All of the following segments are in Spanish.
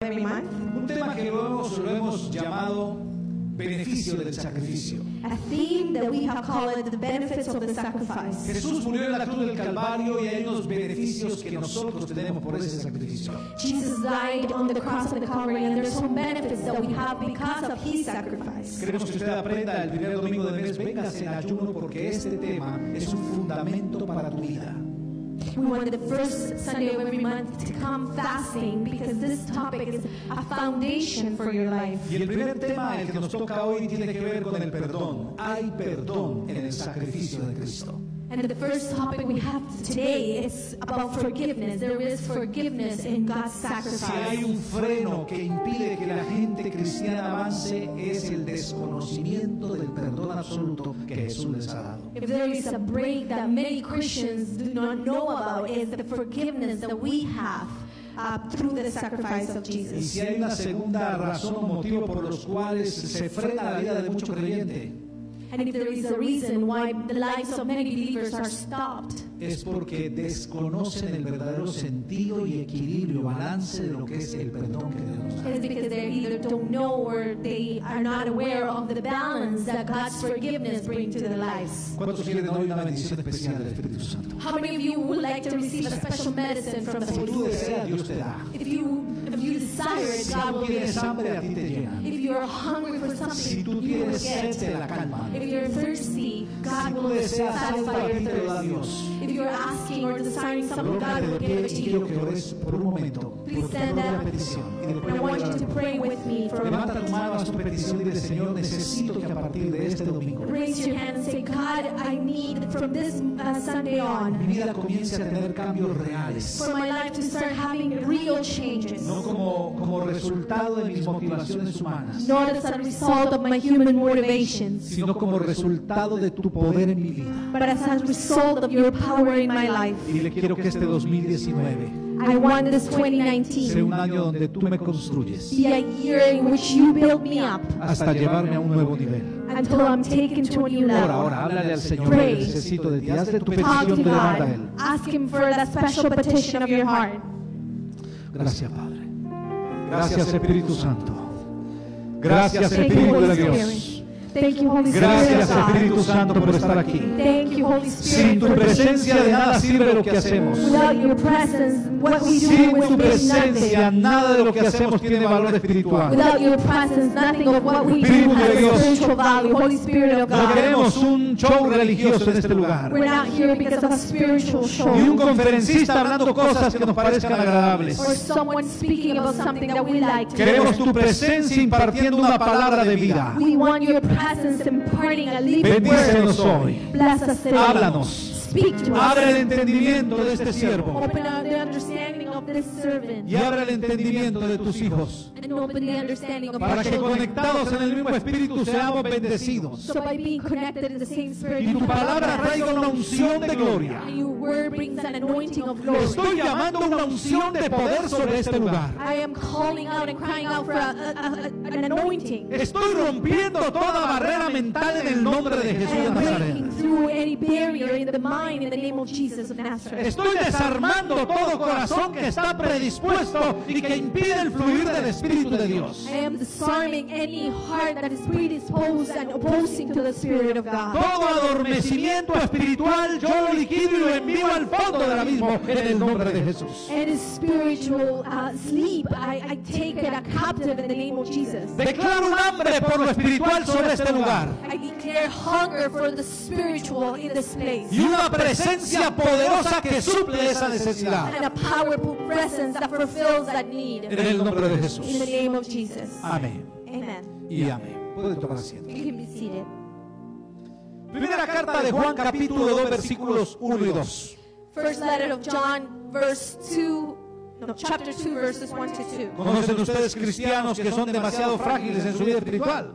Un tema que lo hemos, lo hemos llamado beneficio del sacrificio. A theme that we have called the benefits of the sacrifice. Jesús murió en la cruz del Calvario y hay unos beneficios que nosotros tenemos por ese sacrificio. Jesus died on the cross of the Calvary, and there's some benefits that we have because of his sacrifice. Queremos que usted aprenda el primer domingo del mes, véngase en ayuno porque este tema es un fundamento para tu vida. We want the first Sunday of every month to come fasting because this topic is a foundation for your life. Y el primer tema, el que nos toca hoy, tiene que ver con el perdón. Hay perdón en el sacrificio de Cristo. And the first topic we have today is about forgiveness. There is forgiveness in God's Si hay sacrifice. un freno que impide que la gente cristiana avance, es el desconocimiento del perdón absoluto que Jesús les ha dado. If there is a break that many Christians do not know about, is the forgiveness that we have uh, through the sacrifice of Y Jesus. si hay una segunda razón o motivo por los cuales se frena la vida de mucho creyente, And if there is a reason why the lives of many believers are stopped, es porque desconocen el verdadero sentido y equilibrio, balance de lo que es el perdón que Dios nos da. it's because they either don't know or they are not aware of the balance that God's forgiveness brings to their lives. ¿Cuántos quieren hoy una bendición especial del Espíritu Santo? How many of you would like to receive a special medicine from the Si Holy tú Spirit? deseas, Dios te da. If you if you desire it, God will give tienes it. hambre, a ti te llena. If you're hungry for Si something, tú tienes sed, te la calma. If you're thirsty, Si God tú will deseas algo, satisfy a. Dios. You're asking or desiring something, God Colócate de will give pie it y to quiero you. que ores por un momento por Please tu stand propia up. petición. Y And después I want voy a you to pray with me for a Levanta moment. tu mano, haz tu petición y dile, Señor, necesito que a partir de este domingo Raise your hand and say, God, I need from this uh, Sunday on mi vida comience a tener cambios reales. for my life to start having real changes. No como, como resultado de mis motivaciones humanas, Not as a result of my human motivations, sino como resultado de tu poder en mi vida. but as a result of your power in my life. Y dile, quiero que este 2019 I want this sea un 2019 año donde tú me construyes be a year in which you build me up hasta llevarme a un nuevo nivel. until I'm taken to a new Ahora, level. ahora, háblale al Señor, Pray. necesito de ti. Hazle tu Talk petición, a. Él. Ask Him for that special petition of your heart. Gracias, Padre. Gracias, Espíritu Santo. Gracias, Thank you, Espíritu Holy de Spirit. Dios. Thank you, Holy Spirit. Gracias. Espíritu Santo, por estar aquí. Thank you, Holy Sin Spirit. tu presencia de nada sirve lo que hacemos. Without your presence, what we do Sin tu presencia, nada de lo que hacemos tiene valor espiritual. Without your presence, nothing of what we do Espíritu de Dios. spiritual value. Holy Spirit of No queremos un show religioso en este lugar. We're not here because of a spiritual Ni un show conferencista hablando cosas que nos parezcan agradables. or someone speaking about something that we like to Queremos tu presencia impartiendo una palabra de vida. We want your presence imparting a living Bendícenos word. hoy. Bless us today. Háblanos. Speak to Abre el entendimiento de este siervo. Open up the understanding. Y abre el entendimiento de tus hijos. Para que conectados en el mismo espíritu seamos bendecidos. Y tu palabra traiga una unción de gloria. Estoy llamando una unción de poder sobre este lugar. I am calling out and crying out for a, a- a- an anointing. Estoy rompiendo toda barrera mental en el nombre de Jesús de Nazaret. Estoy desarmando todo corazón que está predispuesto y que impide el fluir del Espíritu de Dios. I am disarming any heart that is predisposed and opposing to the Spirit of God. Todo adormecimiento espiritual yo lo liquido y lo envío al fondo del abismo en el nombre de Jesús. Any spiritual uh, sleep, I, I take it a captive in the name of Jesus. Declaro un hambre por lo espiritual sobre este lugar I declare hunger for the spiritual in this place. y una presencia poderosa que suple esa necesidad And a powerful presence that fulfills that need. en el nombre de Jesús. In the name of Jesus. Amén Amen. y amén. Puede tomar asiento. You can be seated. Primera carta de Juan capítulo 2 versículos 1 y 2. First letter of John, verse 2, no, chapter 2, verses 1 to 2. ¿Conocen ustedes cristianos que son demasiado frágiles en su vida espiritual?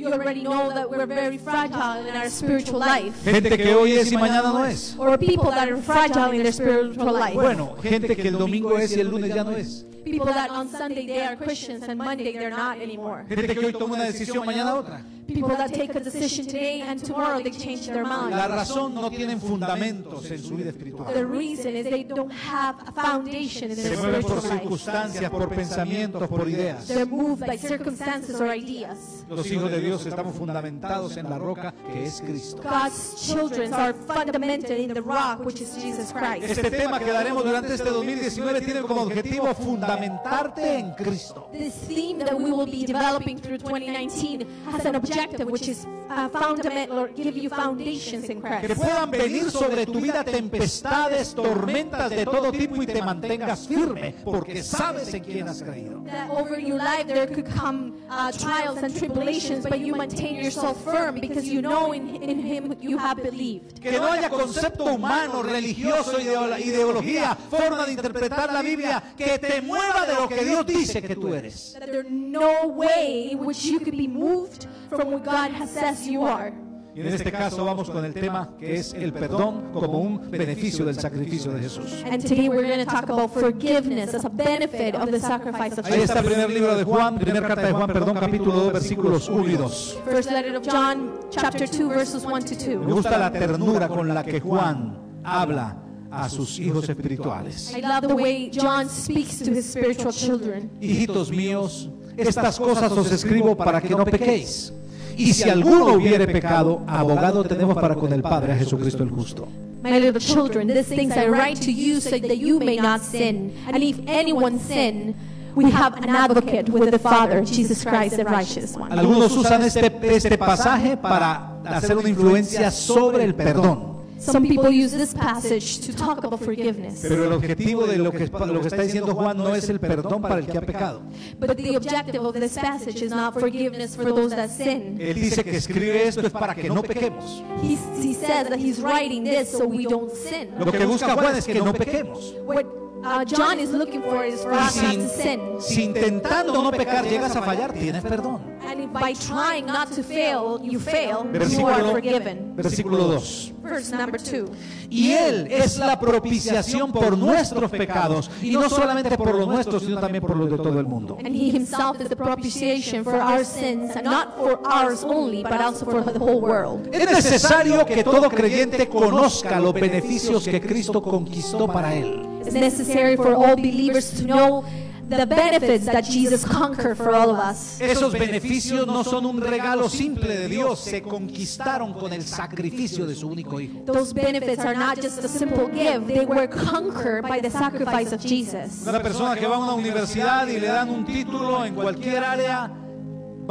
You already know that we're very fragile in our spiritual life. Gente que hoy es y mañana no es. Or people that are fragile in their spiritual life. Bueno, gente que el domingo es y el lunes ya no es. People that on Sunday they are Christians and Monday they're not anymore. Gente que hoy toma una decisión, mañana otra. People that take a decision today and tomorrow they change their La mind. razón no tienen fundamentos en su vida espiritual. The reason is they don't have a foundation in Se their mueven por spiritual life. circunstancias, por pensamientos, por ideas. They're moved by circumstances or ideas. Los hijos de Dios estamos fundamentados en la roca que es Cristo. God's children are fundamented in the rock, which is Jesus Christ. Este tema que daremos durante este 2019 tiene como objetivo fundamentarte en Cristo. This theme that we will be developing through 2019 has an objective, which is uh, fundamental or give you foundations in Que Christ. puedan venir sobre tu vida tempestades, tormentas de todo tipo y te mantengas firme porque sabes en quién has creído. That over your life there could come uh, trials and tribulations, but you maintain yourself firm because you know in, in Him you have believed. Que no haya concepto humano, religioso, ideo- ideología, forma de interpretar la Biblia que te mueva de lo que Dios dice que tú eres. That no way in which you could be moved from what God has says you are. Y en este caso vamos con el tema que es el perdón como un beneficio del sacrificio de Jesús. And today we're going to talk about forgiveness as a benefit of the sacrifice of Ahí está el Jesus. primer libro de Juan, primera carta de Juan, perdón, capítulo 2, versículos 1 y 2. First letter of John, chapter 2, verses 1 to 2. Me gusta la ternura con la que Juan habla a sus hijos espirituales. I love the way John speaks to his spiritual children. Hijitos míos, estas cosas os escribo para que no pequéis. Y si alguno hubiere pecado, abogado tenemos para con el Padre a Jesucristo el justo. My little children, these things I write to you so that you may not sin. And if anyone sin, we have an advocate with the Father, Jesus Christ, the righteous one. Algunos usan este, este pasaje para hacer una influencia sobre el perdón. Some people use this passage to talk about forgiveness. Pero el objetivo de lo que, lo que está diciendo Juan no es el perdón para el que ha pecado. But the objective of this passage is not forgiveness for those that sin. Él dice que escribe esto es para que no pequemos. He, he says that he's writing this so we don't sin. Lo que busca Juan es que no pequemos. What uh, John is looking for is for us not to sin. si intentando no pecar llegas a fallar, tienes perdón. And if by trying not to fail, you fail, you are Versículo, forgiven. versículo 2. Verse number two. Y Él es la propiciación por nuestros pecados, y no solamente por los nuestros, sino también por los de todo el mundo. And he himself is the propitiation for our sins, and not for ours only, but also for the whole world. Es necesario que todo creyente conozca los beneficios que Cristo conquistó para él. It's necessary for all believers to know the benefits that Jesus conquered for all of us. Esos beneficios no son un regalo simple de Dios, se conquistaron con el sacrificio de su único hijo. Those benefits are not just a simple gift, they were conquered by the sacrifice of Jesus. Una persona que va a una universidad y le dan un título en cualquier área,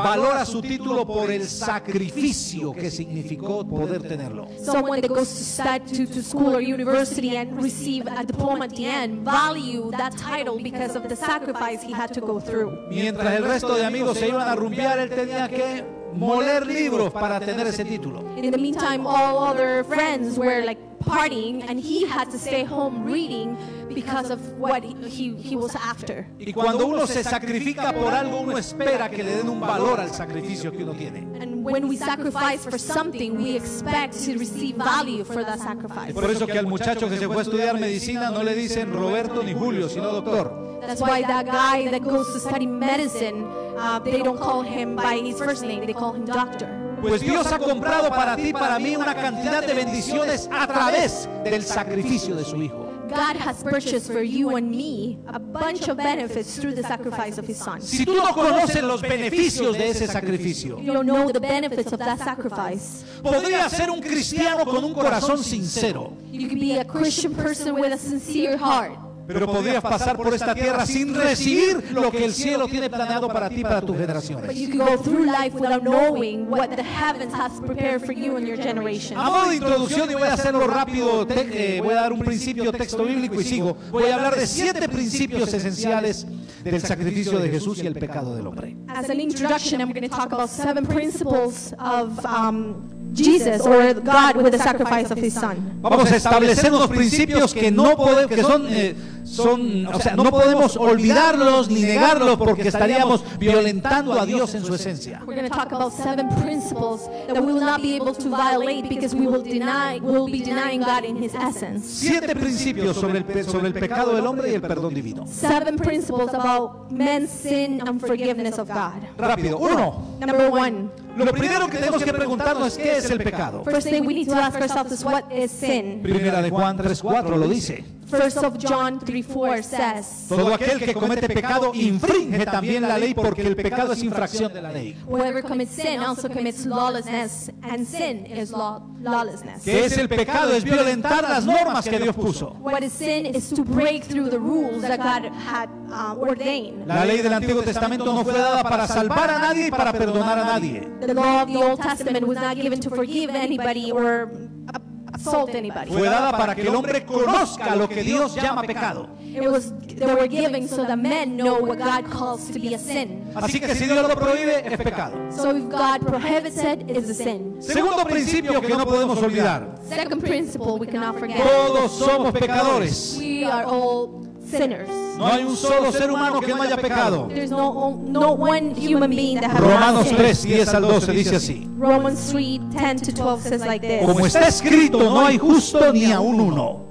valora su título por el sacrificio que significó poder tenerlo. Someone that goes to study to, to school or university and receive a diploma at the end value that title because of the sacrifice he had to go through. Mientras el resto de amigos se iban a rumbear, él tenía que moler libros para tener ese título. In the meantime, all other friends were like partying, and he had to stay home reading because of what he, he, was after. Y cuando uno se sacrifica por algo, uno espera que le den un valor al sacrificio que uno tiene. And when we sacrifice for something, we expect to receive value for that sacrifice. Es por eso que al muchacho que se fue a estudiar medicina no le dicen Roberto ni Julio, sino doctor. That's why that guy that goes to study medicine, uh, they don't call him by his first name, they call him doctor. Pues Dios ha comprado para ti para mí una cantidad de bendiciones a través del sacrificio de su Hijo. God has purchased for you and me a bunch of benefits through the sacrifice of his son. Si tú no conoces los beneficios de ese sacrificio, You don't know the benefits of that sacrifice. podrías ser un cristiano con un corazón sincero, You could be a Christian person with a sincere heart. Pero podrías pasar por esta tierra sin recibir lo que el cielo tiene planeado para ti y para tus But generaciones. you could go through life without knowing what the heavens has prepared for you and your generation. A modo de introducción, y voy a hacerlo rápido, te- eh, voy a dar un principio texto bíblico y sigo. Voy a hablar de siete principios esenciales del sacrificio de Jesús y el pecado del hombre. As an introduction, I'm going to talk about seven principles of um, Jesus or God with the sacrifice of his son. Vamos a establecer unos principios que no podemos, que son, eh, son, o sea, no podemos olvidarlos ni negarlos porque estaríamos violentando a Dios en su esencia. We're going to talk about seven principles that we will not be able to violate because we will deny we will be denying God in his essence. Siete principios sobre el, sobre el pecado del hombre y el perdón divino. Seven principles about men's sin and forgiveness of God. Rápido. Uno. Number one, Lo primero que tenemos que preguntarnos es qué es el pecado. first thing we need to ask ourselves is what is sin? Primera de Juan 3:4 lo dice. First of John 3 4 says, Todo aquel que comete pecado infringe también la ley porque el pecado es infracción de la ley. Whoever commits sin also commits lawlessness, and sin is law, lawlessness. ¿Qué es el pecado? Es violentar las normas que Dios puso. What is sin is to break through the rules that God had uh, ordained. La ley del Antiguo Testamento no fue dada para salvar a nadie y para perdonar a nadie. The law of the Old Testament was not given to forgive anybody or uh, assault anybody. Fue dada para que el hombre conozca lo que Dios llama pecado. It was they were given so that men know what God calls to be a sin. Así que si Dios lo prohíbe, es pecado. So if God prohibits it, it's a sin. Segundo principio que no podemos olvidar. Second principle we cannot forget. Todos somos pecadores. We are all sinners. No hay un solo ser humano que no haya pecado. There's no no one human being that Romanos sinned. 3, 10 al 12 dice así. Romans 3, 10 to 12 says like this. Como está escrito, no hay justo ni aún uno.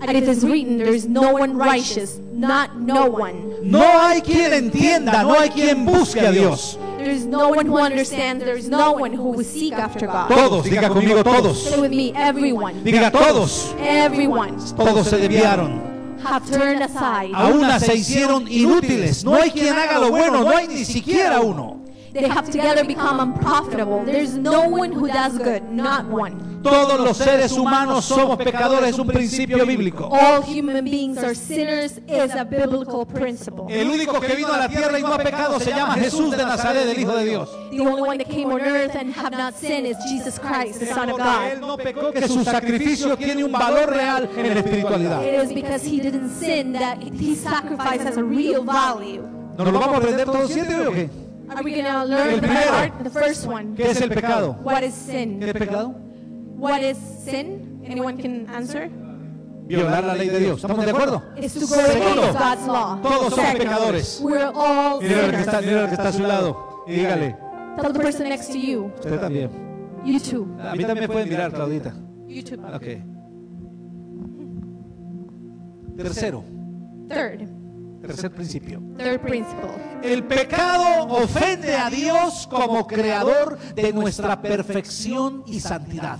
And it is written, there is no one righteous, not no one. No hay quien entienda, no hay quien busque a Dios. There is no one who understands, there is no one who will seek after God. Todos, diga conmigo todos. Say with me, everyone, Diga todos. everyone Todos se desviaron. Have turned aside. A una se hicieron inútiles. No hay quien haga lo bueno, no hay ni siquiera uno. They have together become unprofitable. There's no one who does good, not one. Todos los seres humanos somos pecadores, es un principio bíblico. All human beings are sinners is a biblical principle. El único que vino a la tierra y no ha pecado se llama Jesús de Nazaret, el Hijo de Dios. The only one that came on earth and have not sinned is Jesus Christ, the Son of Él God. no pecó, que su sacrificio tiene un valor real en la espiritualidad. It is because he didn't sin that his sacrifice has a real value. ¿Nos lo vamos a aprender todos siete o qué? Are we going to learn primero. heart the first one? ¿Qué es el pecado? What is ¿Qué sin? es pecado? What is sin? Anyone can answer? Violar la ley de Dios. ¿Estamos de acuerdo? Is to go Segundo, against God's law. todos somos Second, pecadores. We're all Mira al que está, mira al que está a su lado y dígale, Tell the person next to you. usted también. You too. A mí también me pueden mirar, Claudita. You too. Ok. Tercero, Third. tercer principio. Third principle. El pecado ofende a Dios como creador de nuestra perfección y santidad.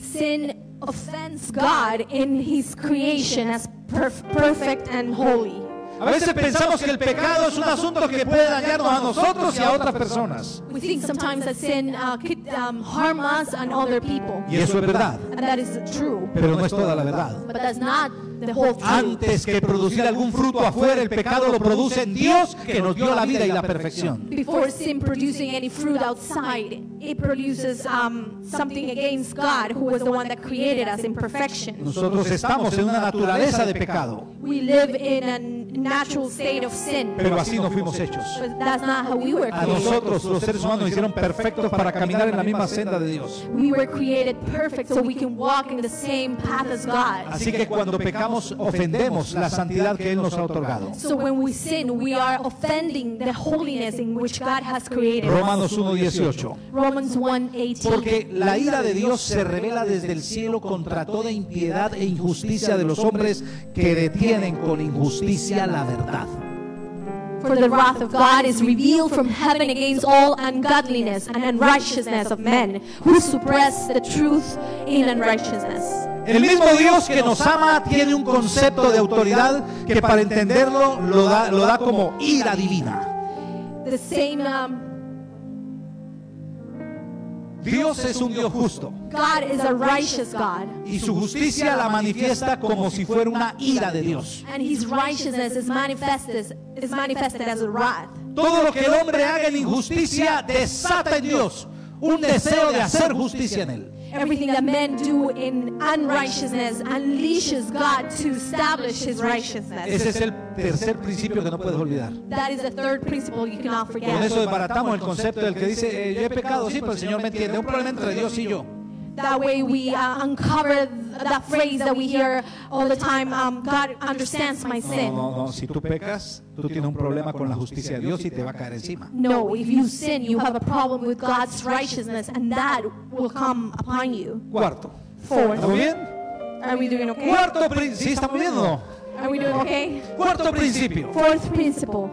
Sin offends God in his creation as perf- perfect and holy. A veces pensamos que el pecado es un asunto que puede dañarnos a nosotros y a otras personas. We think sometimes that sin uh, could um, harm us and other people. Y eso es verdad, And that is true. pero no es toda la verdad. But that's not the whole truth. Antes que producir algún fruto afuera, el pecado lo produce en Dios que nos dio la vida y la perfección. Before sin producing any fruit outside, it produces um, something against God, who was the one that created us in perfection. Nosotros estamos en una naturaleza de pecado, We live in a natural state of sin. pero así no fuimos hechos. But that's not how we were A created. nosotros los seres humanos nos hicieron perfectos para caminar en la misma senda de Dios. We were created perfect so we can walk in the same path as God. Así que cuando pecamos ofendemos la santidad que Él nos ha otorgado. So when we sin, we are offending the holiness in which God has created. Romanos 1.18. Romans 1:18. Porque la ira de Dios se revela desde el cielo contra toda impiedad e injusticia de los hombres que detienen con injusticia la verdad. For the wrath of God is revealed from heaven against all ungodliness and unrighteousness of men who suppress the truth in unrighteousness. El mismo Dios que nos ama tiene un concepto de autoridad que para entenderlo lo da, lo da como ira divina. The same um, Dios es un Dios justo God is a righteous God, y su justicia la manifiesta como si fuera una ira de Dios. and His righteousness is manifested is manifested as a wrath. Todo lo que el hombre haga en injusticia desata en Dios un deseo de hacer justicia en él. Everything that men do in unrighteousness unleashes God to establish his righteousness. Ese es el tercer principio que no puedes olvidar. That is the third principle you cannot Con forget. eso desbaratamos el concepto del que dice, eh, yo he pecado, sí, pero el Señor me entiende. Un problema entre Dios y yo. That way we uh, uncover that phrase that we hear all the time, um, God understands my sin. no, no. Si tú pecas, tú tienes un problema con la justicia de Dios y te va a caer encima. No, if you sin, you have a problem with God's righteousness, and that will come upon you. Cuarto. Fourth. ¿Estamos bien? Are we doing okay? Cuarto principio. ¿Sí estamos bien o no? Are we doing okay? Cuarto principio. Fourth principle.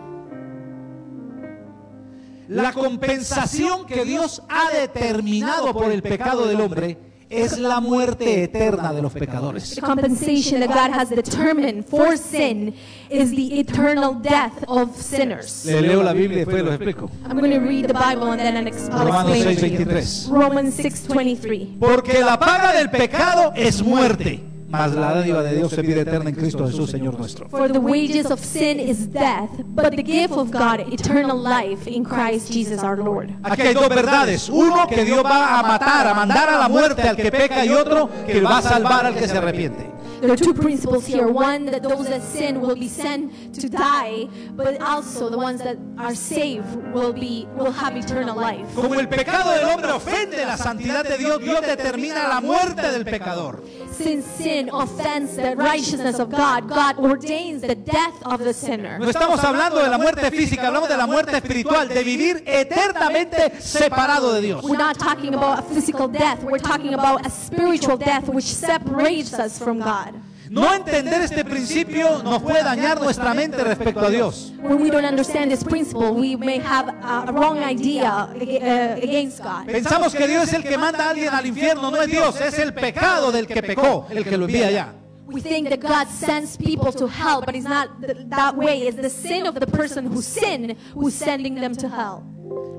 La compensación que Dios ha determinado por el pecado del hombre es la muerte eterna de los pecadores. The compensation that God has determined for sin is the eternal death of sinners. Le leo la Biblia y después lo explico. I'm going to read the Bible and then I'll ex- I'll Romanos explain it to you. 6:23. Romans 6:23. Porque la paga del pecado es muerte, mas la dádiva de Dios es vida eterna en Cristo Jesús, Señor nuestro. For the wages of sin is death, but the gift of God eternal life in Christ Jesus our Lord. Aquí hay dos verdades. Uno, que Dios va a matar, a mandar a la muerte al que peca y otro, que va a salvar al que se arrepiente. There are two principles here. One, that those that sin will be sent to die, but also the ones that are saved will be will have eternal life. Como el pecado del hombre ofende la santidad de Dios, Dios determina la muerte del pecador. Since sin offends the righteousness of God, God ordains the death of the sinner. No estamos hablando de la muerte física, hablamos de la muerte espiritual, de vivir eternamente separado de Dios. We're not talking about a physical death. We're talking about a spiritual death which separates us from God. No entender este principio nos puede dañar nuestra mente respecto a Dios. When we don't understand this principle, we may have a, wrong idea uh, against God. Pensamos que Dios es el que manda a alguien al infierno, no es Dios, es el pecado del que pecó, el que lo envía allá. We think that God sends people to hell, but it's not th- that way. It's the sin of the person who sinned who's sending them to hell.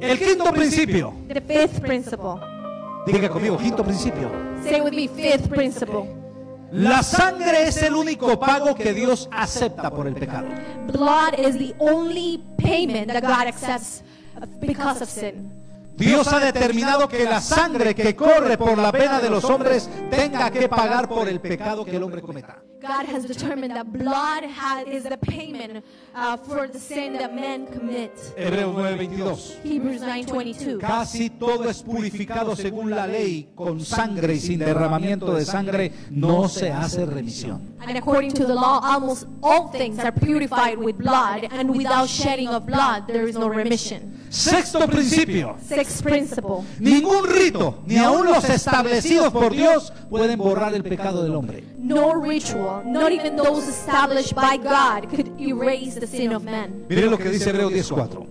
El quinto principio, The fifth principle. diga conmigo, quinto principio. Say with me, fifth principle. La sangre es el único pago que Dios acepta por el pecado. Blood is the only payment that God accepts because of sin. Dios ha determinado que la sangre que corre por la pena de los hombres tenga que pagar por el pecado que el hombre cometa. God has determined that blood ha- is the payment uh, for the sin that man commits. Hebreos 9:22. Hebrews 9:22. Casi todo es purificado según la ley, con sangre y sin derramamiento de sangre no se hace remisión. And according to the law, almost all things are purified with blood, and without shedding of blood, there is no remission. Sexto principio. Sixth principle. Ningún rito, ni aun los establecidos por Dios, pueden borrar el pecado del hombre. No ritual, not even those established by God, could erase the sin of man. Miren lo que dice Hebreos 10:4.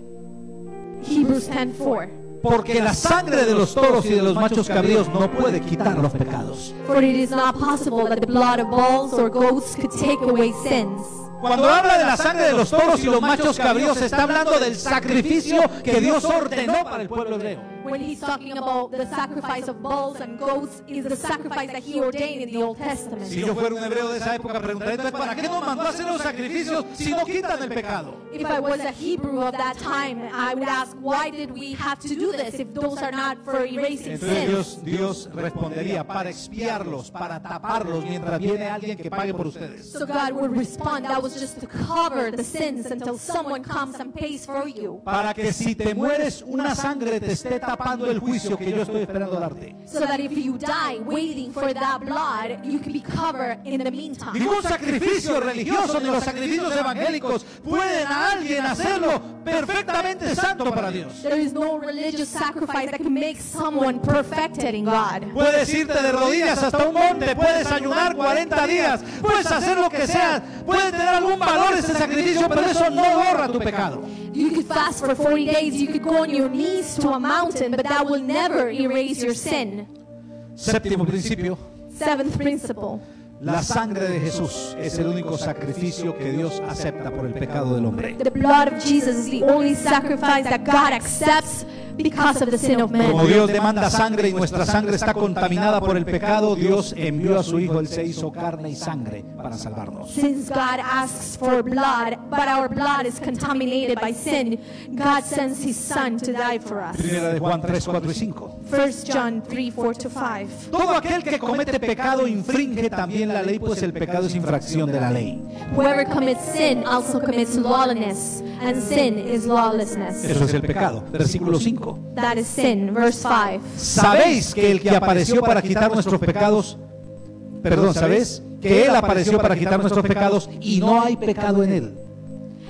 Hebrews 10:4. Porque la sangre de los toros y de los machos cabríos no puede quitar los pecados. For it is not possible that the blood of bulls or goats could take away sins. Cuando habla de la sangre de los toros y los machos cabríos, está hablando del sacrificio que Dios ordenó para el pueblo hebreo. When he's talking about the sacrifice of bulls and goats, is the sacrifice that he ordained in the Old Testament. Si yo fuera un hebreo de esa época, preguntaría, "Entonces, ¿para qué nos mandó a hacer los sacrificios si no quitan el pecado? If I was a Hebrew of that time, I would ask, why did we have to do this if those are not for erasing sins? Dios, Dios respondería, para expiarlos, para taparlos, mientras viene alguien que pague por ustedes. So God would respond, that was just to cover the sins until someone comes and pays for you. Para que si te mueres, una sangre te esté tapando el juicio que yo estoy esperando darte. So that if you die waiting for that blood, you can be covered in the meantime. Ningún sacrificio religioso ni los sacrificios evangélicos pueden a alguien hacerlo perfectamente santo para Dios. There is no religious sacrifice that can make someone perfected in God. Puedes irte de rodillas hasta un monte, puedes ayunar 40 días, puedes hacer lo que sea, puede tener algún valor ese sacrificio, pero eso no borra tu pecado. You could fast for 40 days, you could go on your knees to a mountain, but that will never erase your sin. Séptimo principio, Seventh principle. la sangre de Jesús es el único sacrificio que Dios acepta por el pecado del hombre. The blood of Jesus is the only sacrifice that God accepts because of the sin of Como man. Dios demanda sangre y nuestra sangre está contaminada por el pecado, Dios envió a su Hijo, Él se hizo carne y sangre para salvarnos. Since God asks for blood, but our blood is contaminated by sin, God sends his son to die for us. Primera de Juan 3, 4 y 5. 1 John 3 4 to 5. Todo aquel que comete pecado infringe también la ley, pues el pecado es infracción de la ley. Whoever commits sin also commits lawlessness, and sin is lawlessness. Eso es el pecado. Versículo 5. That is sin. Verse 5. Sabéis que el que apareció para quitar nuestros pecados, perdón, ¿sabéis? Que Él apareció para quitar nuestros pecados y no hay pecado en Él.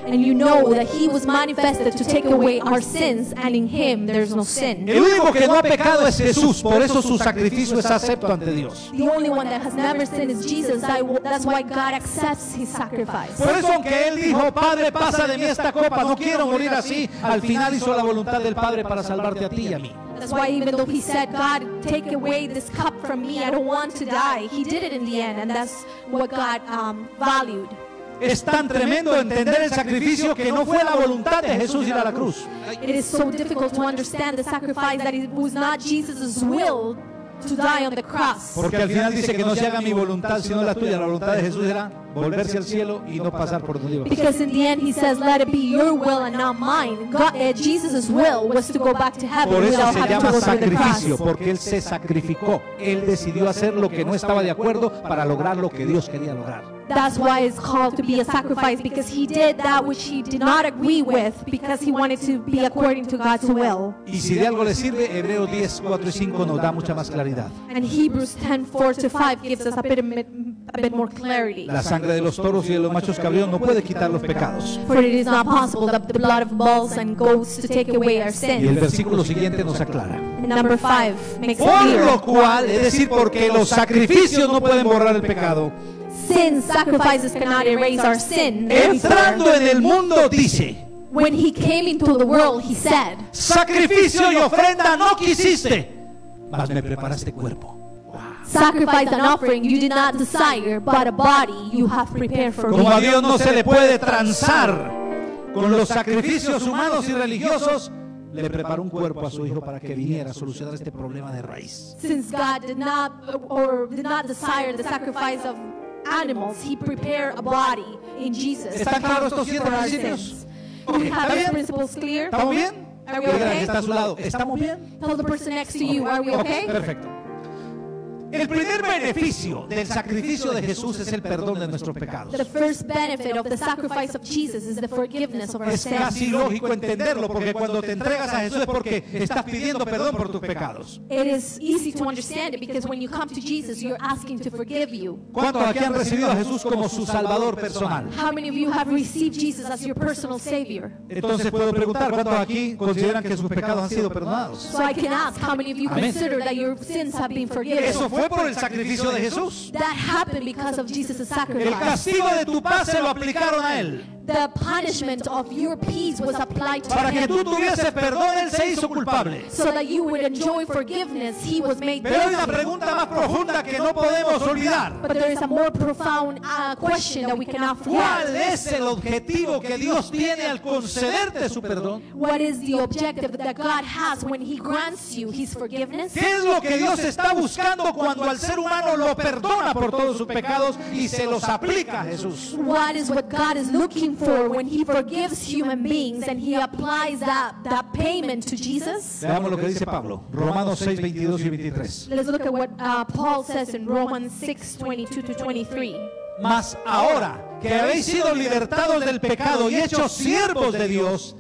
And you know that he was manifested to take away our sins, and in him there's no sin. El único que no ha pecado es Jesús, por eso su sacrificio es acepto ante Dios. The only one that has never sinned is Jesus. That's why God accepts his sacrifice. Por eso aunque Él dijo, Padre, pasa de mí esta copa, no quiero morir así, al final hizo la voluntad del Padre para salvarte a ti y a mí. That's why even though he said, God, take away this cup from me, I don't want to die, he did it in the end, and that's what God um, valued. Es tan tremendo entender el sacrificio que no fue la voluntad de Jesús ir a la cruz. It is so difficult to understand the sacrifice that it was not Jesus' will to die on the cross. Porque al final dice que no se haga mi voluntad sino la tuya. La voluntad de Jesús era volverse al cielo y no pasar por a pasar. Because in the end, he says, Let it be your will and not mine. God, uh, Jesus' will was to go back to heaven Por eso se llama sacrificio, porque Él se sacrificó. Él decidió hacer lo que no estaba de acuerdo para lograr lo que Dios quería lograr. That's why it's called to be a sacrifice because he did that which he did not agree with because he wanted to be according to God's will. Y si de algo le sirve, Hebreos 10, 4 y 5 nos da mucha más claridad. And Hebrews 10 4 to 5 gives us a bit, a bit more clarity. La sangre de los toros y de los machos cabríos no puede quitar los pecados. For it is not possible that the blood of bulls and goats to take away our Y el sins. versículo siguiente nos aclara. And number 5 makes it Por clear. lo cual, es decir, porque los sacrificios no pueden borrar el pecado, Sin sacrifices cannot erase our sin. entrando en el mundo dice, When he came into the world, he said, sacrificio y ofrenda no quisiste, mas me preparaste cuerpo. Sacrifice and offering you did not desire, but a body you have prepared for Como a me. Dios no se le puede transar con los sacrificios humanos y religiosos, le preparó un cuerpo a su hijo para que viniera a solucionar este problema de raíz. Since God did not or did not desire the sacrifice of animals, he prepared a body in Jesus. ¿Están claros estos siete principios? Ok, Do we have ¿está these principles clear? ¿Estamos bien? Are we okay? está a su lado, ¿estamos bien? Tell the person next to you, are we Ok, okay? perfecto. El primer beneficio del sacrificio de Jesús es el perdón de nuestros pecados. The first benefit of the sacrifice of Jesus is the forgiveness of our Es sins. casi lógico entenderlo porque cuando te entregas a Jesús es porque estás pidiendo perdón por tus pecados. It is easy to understand it because when you come to Jesus, you're asking to forgive you. ¿Cuántos aquí han recibido a Jesús como su Salvador personal? How many of you have received Jesus as your personal Savior? Entonces puedo preguntar, ¿cuántos aquí consideran que sus pecados han sido perdonados? So I can ask how many of you Amén. consider that your sins have been forgiven? Eso fue por el sacrificio de Jesús. That happened because of Jesus' El sacrifice. castigo de tu paz se lo aplicaron a Él. The punishment of your peace was applied to Para que tú tuvieses perdón, Él se hizo culpable. So that you would enjoy forgiveness, he was made Pero hay una pregunta más profunda que no podemos olvidar. But there is a more profound uh, question that we cannot ¿Cuál es el objetivo que Dios tiene al concederte su perdón? What is the objective that God has when He grants you His forgiveness? ¿Qué es lo que Dios está buscando cuando al ser humano lo perdona por todos sus pecados y se los aplica a Jesús? What is what God is looking for when He forgives human beings and He applies that, that payment to Jesus? Veamos lo que dice Pablo, Romanos 6, 22 y 23. Let's look at what uh, Paul says in Romans 6 22 to 23. Mas ahora que habéis sido libertados del pecado y hechos siervos de Dios,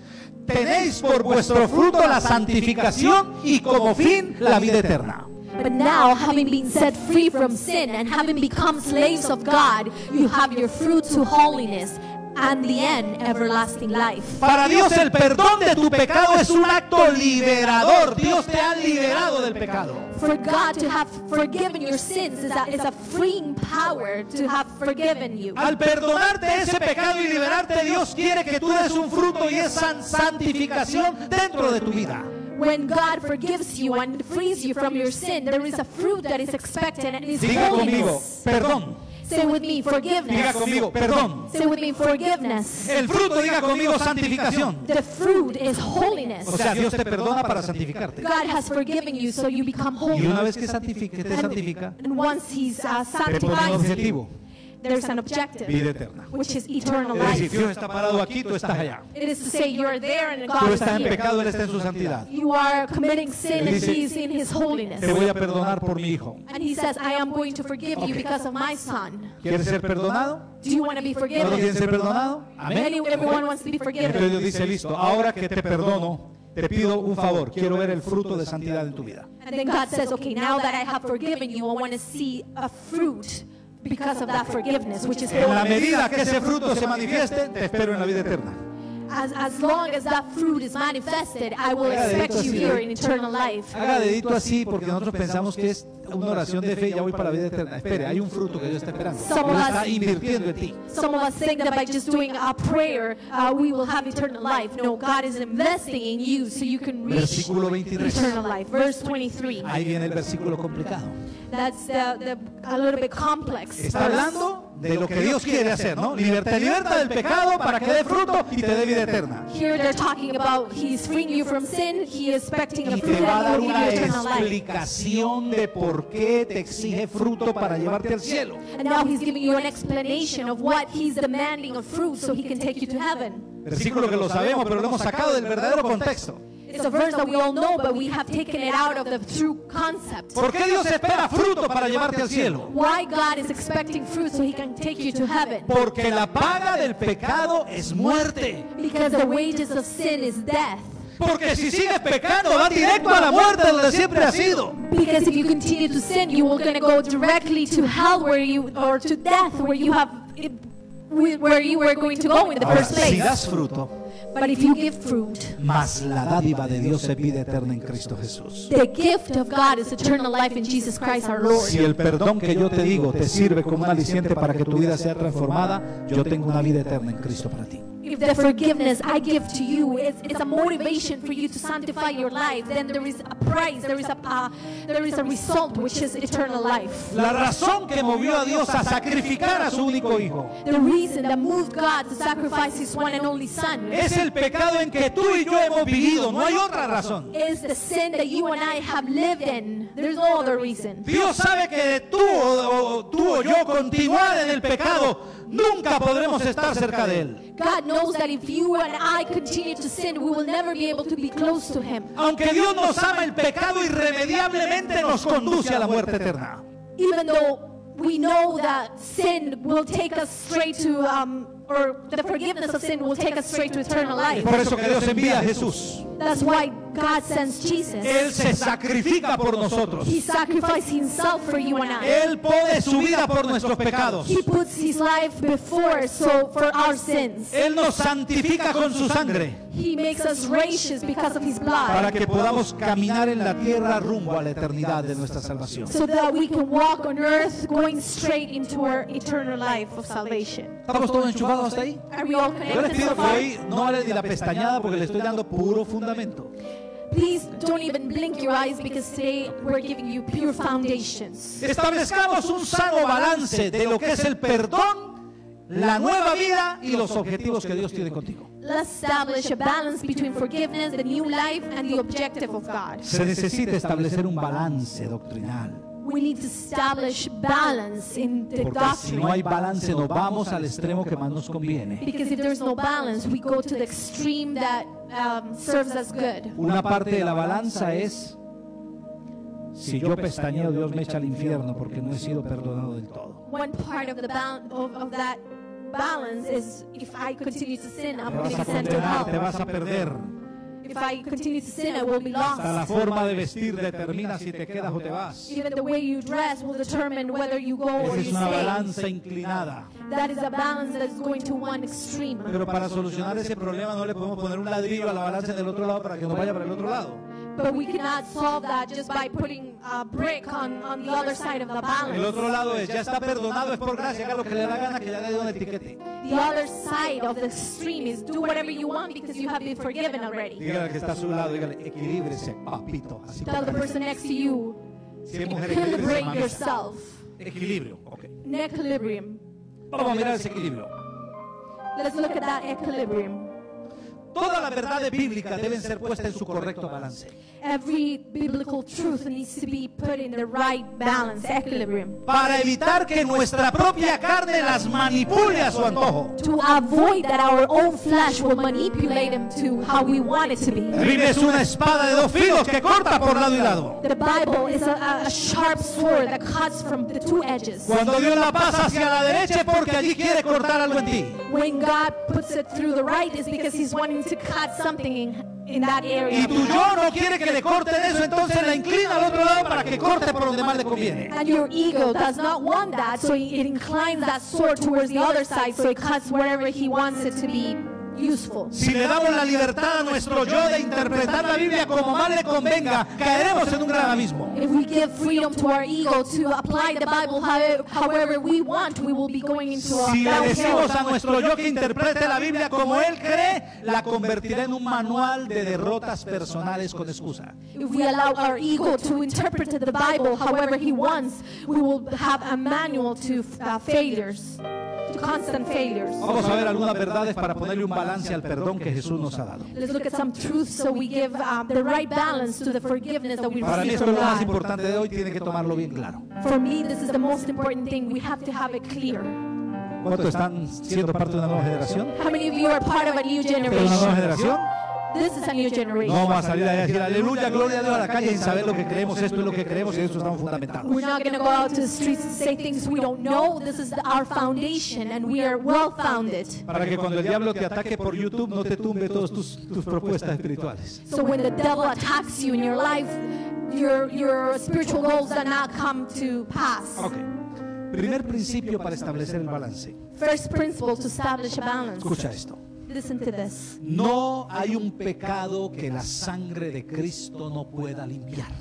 tenéis por vuestro fruto la santificación y como fin la vida eterna. But now, having been set free from sin and having become slaves of God, you have your fruit to holiness and the end, everlasting life. Para Dios el perdón de tu pecado es un acto liberador. Dios te ha liberado del pecado. For God to have forgiven your sins is a, is a freeing power to have forgiven you. Al perdonarte ese pecado y liberarte, Dios quiere que tú des un fruto y esa santificación dentro de tu vida. When God forgives you and frees you from your sin, there is a fruit that is expected and is Diga conmigo, perdón. Say with me, Diga forgiveness. conmigo, perdón. Say with me, forgiveness. El fruto, diga conmigo, santificación. The fruit is holiness. O sea, Dios te perdona para santificarte. God has forgiven you so you become Y una holy. vez que santifique, te santifica, And once He's uh, te pone un objetivo. There's an objective, vida eterna. which is eternal Es decir, life. Dios está parado aquí, tú estás allá. It is to say you're there and Tú God is estás en here. pecado, Él está en su santidad. You are committing sin and Dice, He is in His holiness. Te voy a perdonar por mi hijo. And He says, I am going to forgive you because of my son. ¿Quieres ser perdonado? Do you want to be ¿Todos forgiven? quieren ser perdonados? Amén. Any, everyone wants to be Entonces Dios forgiven. dice, listo, ahora que te perdono, te pido un favor. Quiero ver el fruto de santidad en tu vida. And then God says, okay, now that I have forgiven you, I want to see a fruit because of that forgiveness, which is En la medida que ese fruto se manifieste, te espero en la vida eterna. As, as long as that fruit is manifested, I will Haga dedito expect you así. here in eternal life. Haga dedito así porque nosotros pensamos que es una oración de fe y ya voy para la vida eterna. Espere, hay un fruto que Dios está esperando. Some of Dios us- está invirtiendo en ti. Some of us think that by just doing a prayer, uh, we will have eternal life. No, God is investing in you so you can reach Versículo 23. eternal life. Verse 23. Ahí viene el versículo complicado. That's the, the, a little bit complex. Está hablando de lo que Dios quiere hacer, ¿no? Liberta, liberta del pecado para que dé fruto y te dé vida eterna. Here they're talking about He's freeing you from sin. He is expecting a Y fruit te va a dar una explicación de por qué te exige fruto para llevarte al cielo. And now He's giving you an explanation of what He's demanding of fruit so He can take you to heaven. Versículo que lo sabemos, pero lo hemos sacado del verdadero contexto. It's a verse that we all know, but we have taken it out of the true concept. ¿Por qué Dios espera fruto para llevarte al cielo? Why God is expecting fruit so He can take you to heaven. Porque la paga del pecado es muerte. Because the wages of sin is death. Porque si sigues pecando, va directo a la muerte donde siempre has sido. Because if you continue to sin, you are going to go directly to hell where you, or to death where you have, where you were going to go in the Ahora, first si place. das fruto, But if you give fruit, más la dádiva de Dios es vida eterna en Cristo Jesús. the gift of God is eternal life in Jesus Christ our Lord. Si el perdón que yo te digo te sirve como un aliciente para que tu vida sea transformada, yo tengo una vida eterna en Cristo para ti. If the forgiveness I give to you is, is a motivation for you to sanctify your life, then there is a price, there is a, uh, there is a result, which is eternal life. La razón que movió a Dios a sacrificar a su único hijo The reason that moved God to sacrifice His one and only Son es el pecado en que tú y yo hemos vivido, no hay otra razón. is the sin that you and I have lived in. There's no other reason. Dios sabe que tú o, o tú o yo continuar en el pecado, nunca podremos estar cerca de Él. God knows that if you and I continue to sin, we will never be able to be close to Him. Aunque Dios nos ama, el pecado irremediablemente nos conduce a la muerte eterna. Even though we know that sin will take us straight to, um, or the forgiveness of sin will take us straight to eternal life. por eso que Dios envía a Jesús. That's why God sends Jesus. Él se sacrifica por nosotros. He sacrificed Himself for you and I. Él pone su vida por nuestros pecados. He puts His life before us so for our sins. Él nos santifica con su sangre He makes us righteous because of His para blood. que podamos caminar en la tierra rumbo a la eternidad de nuestra salvación. So that we can walk on earth going straight into our eternal life of salvation. ¿Estamos todos enchufados hasta ahí? Yo les pido que hoy no hable ni la pestañada porque le estoy dando puro fundamento. Please don't even blink your eyes because today we're giving you pure foundations. Establezcamos un sano balance de lo que es el perdón, la nueva vida y los objetivos que Dios tiene contigo. Let's establish a balance between forgiveness, the new life, and the objective of God. Se necesita establecer un balance doctrinal. We need to establish balance in the Porque si doctrine. no hay balance, nos vamos al extremo que más nos conviene. Because if there's no balance, we go to the extreme that um, serves us good. Una parte de la balanza es, si yo pestañeo, Dios me echa al infierno porque no he sido perdonado del todo. One part of the bal- of, of that balance is if I continue to sin, I'm Te going vas to a be sent to condenar, te hell. vas a perder. If I continue to sin, I will be Hasta la lost. forma de vestir determina si te quedas o te vas. Even the way you dress will determine whether you go or es you una stay. balanza inclinada. That is a balance that is going to one extreme. Pero para solucionar ese problema no le podemos poner un ladrillo a la balanza del otro lado para que nos vaya para el otro lado. But we cannot solve that just by putting a brick on, on the other side of the El balance. otro lado es, ya está perdonado, es por gracia, haga lo que le da gana, que ya le dé un etiquete. The other side of the stream is do whatever you want because you have been forgiven already. Dígale al que está a su lado, dígale, equilíbrese, papito. Así Tell the person next to you, Si es mujer, equilíbrese, yourself. Equilibrio, ok. An equilibrium. Vamos a mirar ese equilibrio. Let's look at that equilibrium. Todas las verdades bíblicas deben ser puestas en su correcto balance. Every biblical truth needs to be put in the right balance, equilibrium, Para evitar que nuestra propia carne las manipule a su antojo. to avoid that our own flesh will manipulate them to how we want it to be. La Biblia es una espada de dos filos que corta por lado y lado. The Bible is a, a- sharp sword that cuts from the two edges. Cuando Dios la pasa hacia la derecha es porque allí quiere cortar algo en ti. When God puts it through the right, is because He's wanting to cut something in, in that area. Y tu yo no quiere que le corten eso, entonces la inclina al otro lado para que corte por donde más le conviene. And your ego does not want that, so it inclines that sword towards the other side, so it cuts wherever he wants it to be useful. Si le damos la libertad a nuestro yo de interpretar la Biblia como más le convenga, caeremos en un gran abismo. If we give freedom to our ego to apply the Bible how- however we want, we will be going into a Si le decimos a nuestro yo que interprete la Biblia como él cree, la convertirá en un manual de derrotas personales con excusa. If we allow our ego to interpret the Bible however he wants, we will have a manual to uh, failures, constant failures. Vamos a ver algunas verdades para ponerle un balance al perdón que Jesús nos ha dado. Let's look at some truths so we give um, the right balance to the forgiveness that we Para mí receive esto from es lo más God. importante de hoy, tiene que tomarlo bien claro. For me, this is the most important thing. We have to have it clear. ¿Cuántos están siendo parte de una nueva generación? How many of you are part of a new ¿De una nueva generation? generación? This is a new No generation. vamos a salir a decir aleluya, gloria a Dios a la calle sin saber lo que creemos, esto es lo que creemos y eso estamos fundamentados. We're not going to go out to the streets and say things we don't know. This is our foundation, and we are well founded. Para que cuando el diablo te ataque por YouTube no te tumbe todas tus, tus propuestas espirituales. So when the devil attacks you in your life, your your spiritual goals do not come to pass. Ok. Primer principio para establecer el balance. First principle to establish a balance. Escucha esto. No hay un pecado que la sangre de Cristo no pueda limpiar.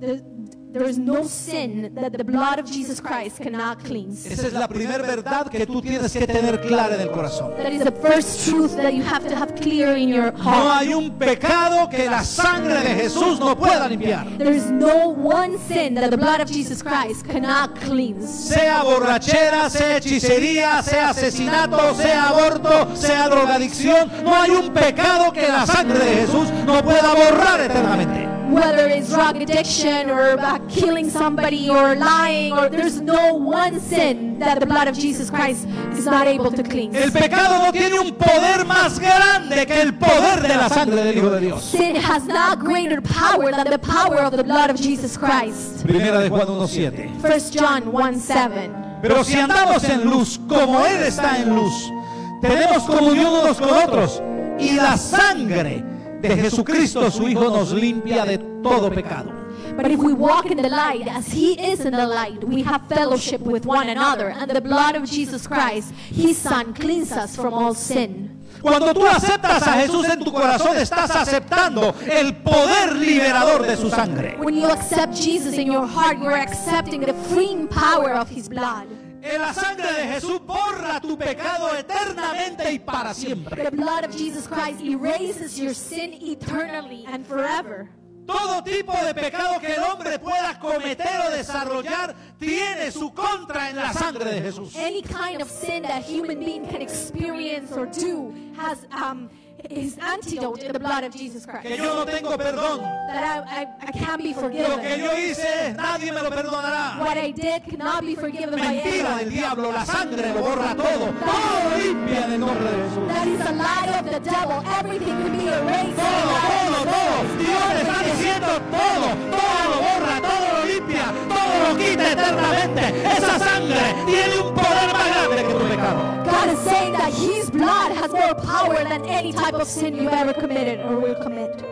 The, there is no sin that the blood of Jesus Christ cannot cleanse. Esa es la primera verdad que tú tienes que tener clara en el corazón. That is the first truth that you have to have clear in your No heart. hay un pecado que la sangre de Jesús no pueda limpiar. There is no one sin that the blood of Jesus Christ cannot cleanse. Sea borrachera, sea hechicería, sea asesinato, sea aborto, sea drogadicción. No hay un pecado que la sangre de Jesús no pueda borrar eternamente. Whether it's drug addiction or uh, killing somebody or lying, or there's no one sin that the blood of Jesus Christ is not able to cleanse. El pecado no tiene un poder más grande que el poder de la sangre del Hijo de Dios. Sin has not greater power than the power of the blood of Jesus Christ. Primera de Juan 1.7. 1 John 1 7. Pero si andamos en luz, como Él está en luz, tenemos comunión unos con otros. Y la sangre de Jesucristo, su Hijo, nos limpia de todo pecado. But if we walk in the light as He is in the light, we have fellowship with one another, and the blood of Jesus Christ, His Son, cleanses us from all sin. Cuando tú aceptas a Jesús en tu corazón, estás aceptando el poder liberador de su sangre. When you accept Jesus in your heart, you're accepting the freeing power of His blood. En la sangre de Jesús borra tu pecado eternamente y para siempre. The blood of Jesus Christ erases your sin eternally and forever. Todo tipo de pecado que el hombre pueda cometer o desarrollar tiene su contra en la sangre de Jesús. Any kind of sin that human being can experience or do has um, his antidote in the blood of Jesus Que Christ. yo no tengo perdón. That I, I, I can't be Lo que forgiven. yo hice, nadie me lo perdonará. What I did cannot be forgiven by Mentira del anyone. diablo, la sangre lo borra todo. Todo lo limpia en el nombre de Jesús. That is a lie of the devil. Everything can be erased. Todo, todo, todo. Dios le está diciendo todo. Todo lo borra, todo lo limpia, todo lo quita eternamente. Esa sangre tiene un poder más grande que tu pecado. God is saying that His blood has more power than any type of sin you've ever committed or will commit.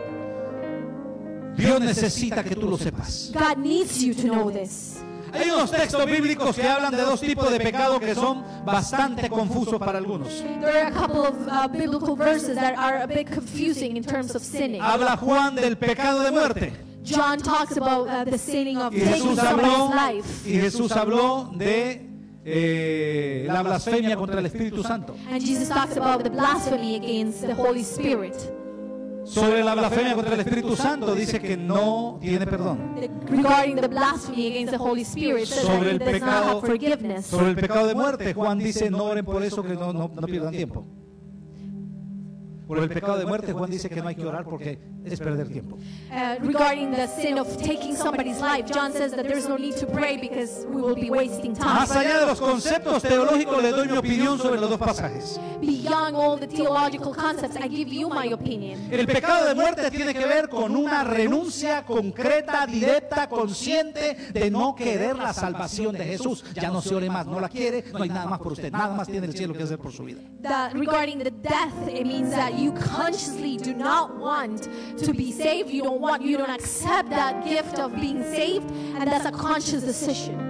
Dios necesita que tú lo sepas. God needs you to know this. Hay unos textos bíblicos que hablan de dos tipos de pecado que son bastante confusos para algunos. There are a couple of uh, biblical verses that are a bit confusing in terms of sinning. Habla Juan del pecado de muerte. John talks about uh, the sinning of Y Jesús habló, life. y Jesús habló de eh, la blasfemia contra el Espíritu Santo. And Jesus talks about the blasphemy against the Holy Spirit. Sobre la blasfemia contra el Espíritu Santo dice que no tiene perdón. Regarding the blasphemy against the Holy Spirit, says that Sobre he el does not pecado, have forgiveness. sobre el pecado de muerte, Juan dice no oren por eso que no, no, no pierdan tiempo. Por el pecado de muerte, Juan dice que no hay que orar porque es perder tiempo. Uh, regarding the sin of taking somebody's life, John says that there's no need to pray because we will be wasting time. Más allá de los conceptos teológicos, le doy mi opinión sobre los dos pasajes. Beyond all the theological concepts, I give you my opinion. El pecado de muerte tiene que ver con una renuncia concreta, directa, consciente de no querer la salvación de Jesús. Ya no se ore más, no la quiere, no hay nada más por usted, nada más tiene el cielo que hacer por su vida. The, regarding the death, it means that you consciously do not want to be saved. You don't want, you don't accept that gift of being saved, and that's a conscious decision.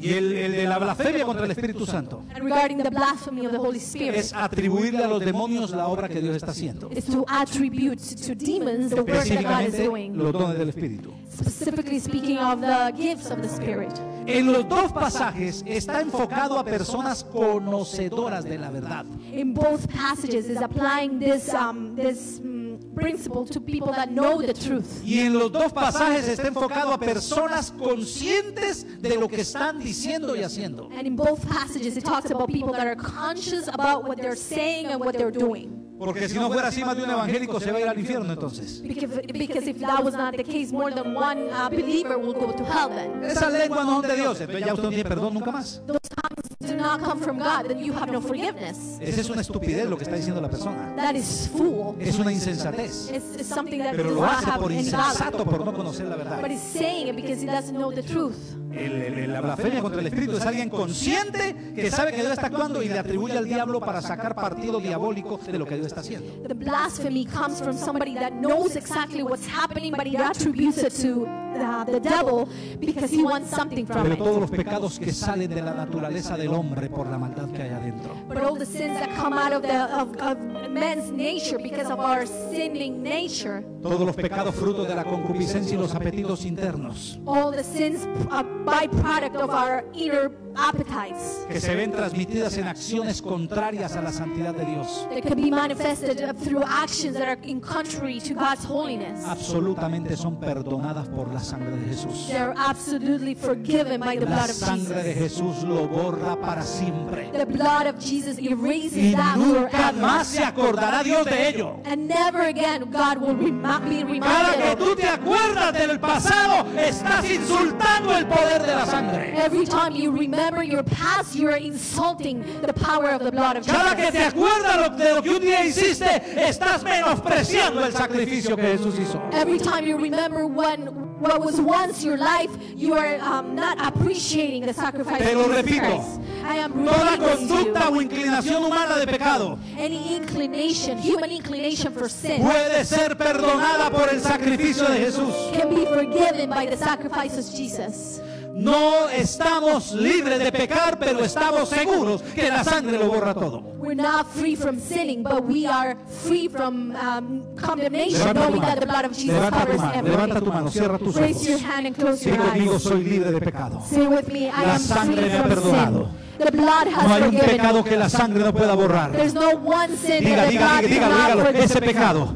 Y el, el de la blasfemia contra el Espíritu Santo And regarding the blasphemy of the Holy Spirit, es atribuirle a los demonios la obra que Dios está haciendo. is to attribute to demons the work that God is Específicamente doing. los dones del Espíritu. Specifically speaking of the gifts of the Spirit. En los dos pasajes está enfocado a personas conocedoras de la verdad. In both passages, is applying this um, this mm, principle to people that know the truth. Y en los dos pasajes está enfocado a personas conscientes de lo que están diciendo y haciendo. And in both passages, it talks about people that are conscious about what they're saying and what they're doing. Porque si no fuera así, más de un evangélico se va a ir al infierno entonces. Because, if that was not the case, more than one uh, believer will go to hell then. Esas lenguas no son de Dios, entonces ya usted no tiene perdón nunca más. Those tongues do not come from God, then you have no forgiveness. Esa es una estupidez lo que está diciendo la persona. That is fool. Es una insensatez. It's, it's something that Pero lo hace por insensato, por no conocer la verdad. But he's saying it because he doesn't know the truth. El- el- la blasfemia contra el Espíritu es alguien consciente que sabe que Dios está actuando y le atribuye al diablo para sacar partido diabólico de lo que Dios está haciendo. The blasphemy comes from somebody that knows exactly what's happening, but he attributes it to uh, the devil because he wants something from Pero it. todos los pecados que salen de la naturaleza del hombre por la maldad que hay adentro. But all the sins that come out of the of, of man's nature because of our sinning nature, Todos los pecados fruto de la concupiscencia y los apetitos internos all the sins a byproduct of our inner appetites que se ven transmitidas en acciones contrarias a la santidad de Dios. that can be manifested through actions that are in contrary to God's holiness. Absolutamente son perdonadas por la sangre de Jesús. They're absolutely forgiven by the La blood of sangre de Jesus. Jesús lo borra para siempre. The blood of Jesus erases Y that nunca forever. más se acordará Dios de ello. And never again God will be Cada que reminded tú te acuerdas del pasado, estás insultando el poder de la sangre. Every time you remember your past, you are insulting the power of the blood of Cada que te Jesus. acuerdas de lo que un día hiciste, estás menospreciando el sacrificio que Jesús hizo. Every time you remember when what was once your life, you are um, not appreciating the sacrifice Te lo repito. I am Toda conducta o inclinación humana de pecado Any inclination, human inclination for sin, puede ser perdonada por el sacrificio de Jesús. can be forgiven by the sacrifice of Jesus. No estamos libres de pecar, pero estamos seguros que la sangre lo borra todo. We're not free from sinning, but we are free from um, condemnation, Levanta tu knowing that the blood of Jesus levanta tu covers mano, levanta tu mano, cierra tus Raise your ojos. hand and close your conmigo, soy libre de pecado. Say with me, I La am sangre free me ha from perdonado. sin. The blood has No hay un pecado que la sangre no pueda borrar. There's no one sin Diga, diga, diga, dígalo, dígalo. Ese pecado,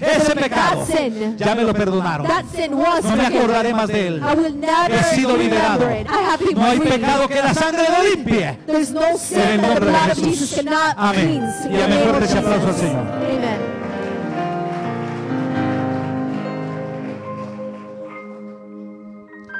ese pecado, sin. ya me lo perdonaron. No me acordaré más de él. He sido liberado. No hay pecado que la sangre no limpie. No sin En el nombre de Jesús. Jesus cannot Amén. Y amén. of Fuerte ese aplauso al. Señor. Amen.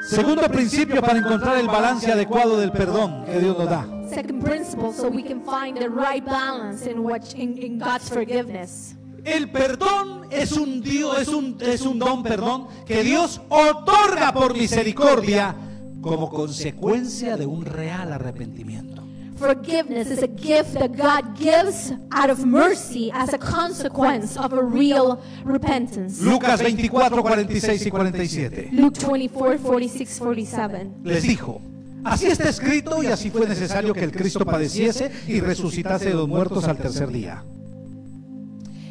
Segundo principio para encontrar el balance adecuado del perdón que Dios nos da. Second principle, so we can find the right balance in what in, in God's forgiveness. El perdón es un Dios, es un, es un don, perdón, que Dios otorga por misericordia como consecuencia de un real arrepentimiento. Forgiveness is a gift that God gives out of mercy as a consequence of a real repentance. Lucas 24, 46 y 47. Luke 24, 46, 47. Les dijo, así está escrito y así fue necesario que el Cristo padeciese y resucitase de los muertos al tercer día.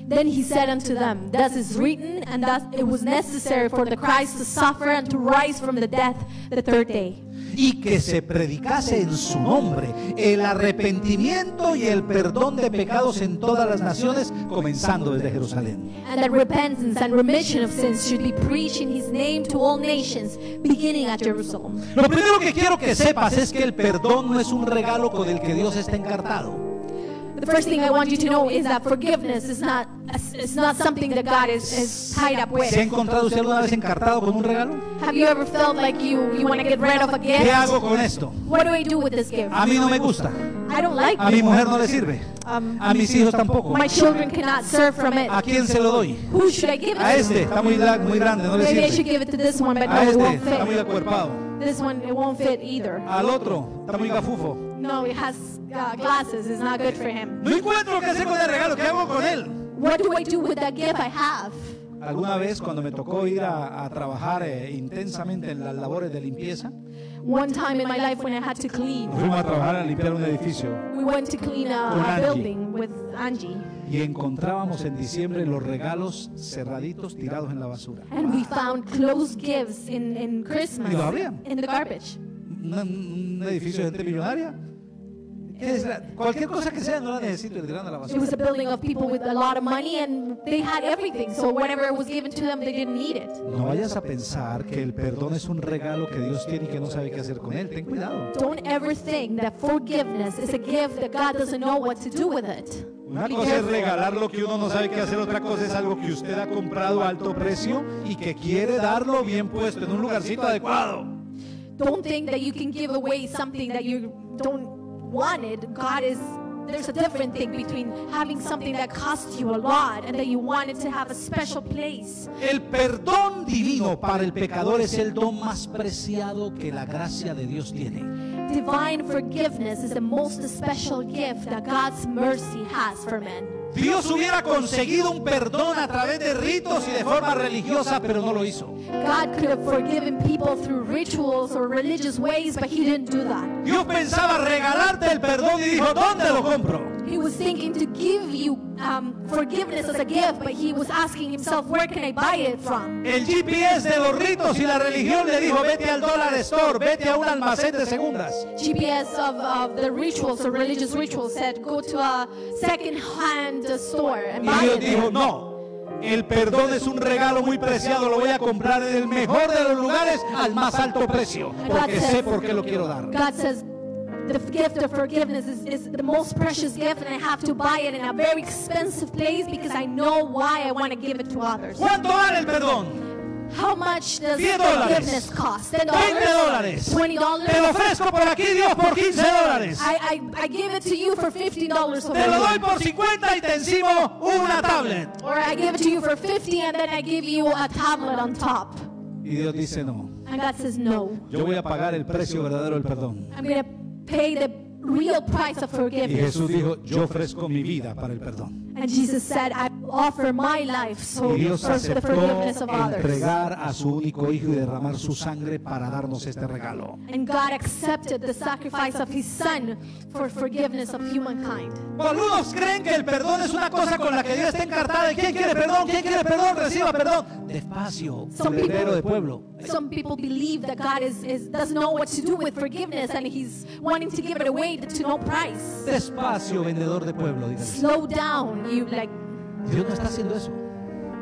Then he said unto them, Thus is written, and thus it was necessary for the Christ to suffer and to rise from the death the third day. y que se predicase en su nombre el arrepentimiento y el perdón de pecados en todas las naciones, comenzando desde Jerusalén. And that repentance and remission of sins should be preached in his name to all nations, beginning at Jerusalem. Lo primero que quiero que sepas es que el perdón no es un regalo con el que Dios está encartado. The first thing I want you to know is that forgiveness is not it's not something that God is, is tied up with. ¿Se ha encontrado usted alguna vez encartado con un regalo? Have you ever felt like you you want to get rid of a ¿Qué gift? hago con esto? What do I do with this gift? A mí no me gusta. I don't like A mi it. mujer no le sirve. Um, A mis hijos tampoco. my children cannot serve from it. ¿A quién se lo doy? Who should I give it A to? este, está muy, muy grande, no le Maybe I should sirve. give it to this one, but no, A it este, won't está muy fit. acuerpado. This one, it won't fit either. Al otro, está muy gafufo. No, it has uh, glasses. It's not good for him. No encuentro qué hacer con el regalo. ¿Qué hago con él? What do I do with that gift I have? Alguna vez cuando me tocó ir a, a trabajar eh, intensamente en las labores de limpieza, One time in my life when I had to clean, fuimos a trabajar a limpiar un edificio we went to clean a, a Angie. building with Angie, y encontrábamos en diciembre los regalos cerraditos tirados en la basura. and we found closed gifts in, in Christmas ¿Y lo abrían? in the garbage. Un, un edificio de gente millonaria. ¿Qué es la- cualquier cosa que sea no la necesito le tiran a la It was basura. a building of people with a lot of money, and they had everything. So whenever it was given to them, they didn't need it. No vayas a pensar que el perdón es un regalo que Dios tiene y que no sabe qué hacer con él. Ten cuidado. Don't ever think that forgiveness is a gift that God doesn't know what to do with it. Una cosa es regalar lo que uno no sabe qué hacer, otra cosa es algo que usted ha comprado a alto precio y que quiere darlo bien puesto en un lugarcito adecuado. Don't think that you can give away something that you don't want it. God is there's a different thing between having something that costs you a lot and that you want it to have a special place. El perdón divino para el pecador es el don más preciado que la gracia de Dios tiene. Divine forgiveness is the most special gift that God's mercy has for men. Dios hubiera conseguido un perdón a través de ritos y de forma religiosa, pero no lo hizo. God could have forgiven people through rituals or religious ways, but He didn't do that. Dios pensaba regalarte el perdón y dijo, ¿dónde lo compro? He was thinking to give you um, forgiveness as a gift, but He was asking Himself, where can I buy it from? El GPS de los ritos y la religión le dijo, vete al dólar store, vete a un almacén de segundas. GPS of, of the rituals or religious rituals said, go to a second-hand store and Y buy Dios it. dijo, there." no, el perdón es un regalo muy preciado, lo voy a comprar en el mejor de los lugares al más alto precio, porque sé por qué lo quiero dar. God says, the gift of forgiveness is, is the most precious gift, and I have to buy it in a very expensive place because I know why I want to give it to others. ¿Cuánto vale el perdón? How much does 10 forgiveness cost? $10? 20 dólares. $20? Te lo ofrezco por aquí, Dios, por 15 dólares. I, I, I give it to you for $50 over Te lo doy here. por 50 y te encimo una tablet. Or I give it to you for 50 and then I give you a tablet on top. Y Dios dice, no, And God says, no. yo voy a pagar el precio verdadero del perdón. I'm going to pay the real price of Y forgiveness. Jesús dijo, yo ofrezco mi vida para el perdón. And Jesus said, I offer my life so Y Dios for the aceptó forgiveness of others. entregar a su único hijo y derramar su sangre para darnos este regalo. And God accepted the sacrifice of his son for forgiveness of humankind. Algunos creen que el perdón es una cosa con la que Dios está encartada. ¿Y quién quiere perdón? ¿Quién quiere perdón? Reciba perdón. Despacio, Some heredero de people, pueblo. some people believe that God is, is, doesn't know what to do with forgiveness and he's wanting to give it away to no price. Despacio, vendedor de pueblo. dígale. Slow down, you like Dios no está haciendo eso.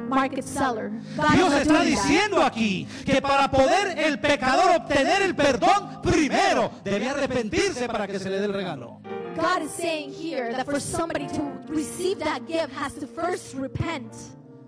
market seller. Dios está diciendo aquí que para poder el pecador obtener el perdón, primero debe arrepentirse para que se le dé el regalo. God is saying here that for somebody to receive that gift has to first repent.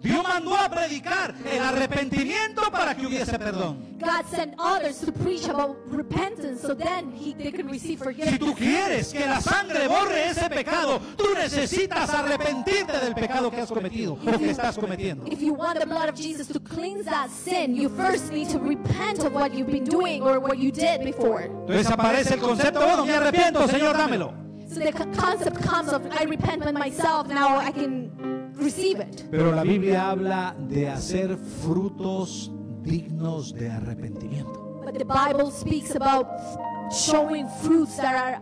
Dios mandó a predicar el arrepentimiento para que hubiese perdón. God sent others to preach about repentance so then he, they could receive Si tú forgiveness. quieres que la sangre borre ese pecado, tú necesitas arrepentirte del pecado que has cometido o que estás cometiendo. If you want the blood of Jesus to cleanse that sin, you first need to repent of what you've been doing or what you did before. Entonces aparece el concepto, bueno, me arrepiento, Señor, dámelo. So the co- concept comes of I repent by myself, now I can receive it. Pero la Biblia habla de hacer frutos dignos de arrepentimiento. But the Bible speaks about showing fruits that are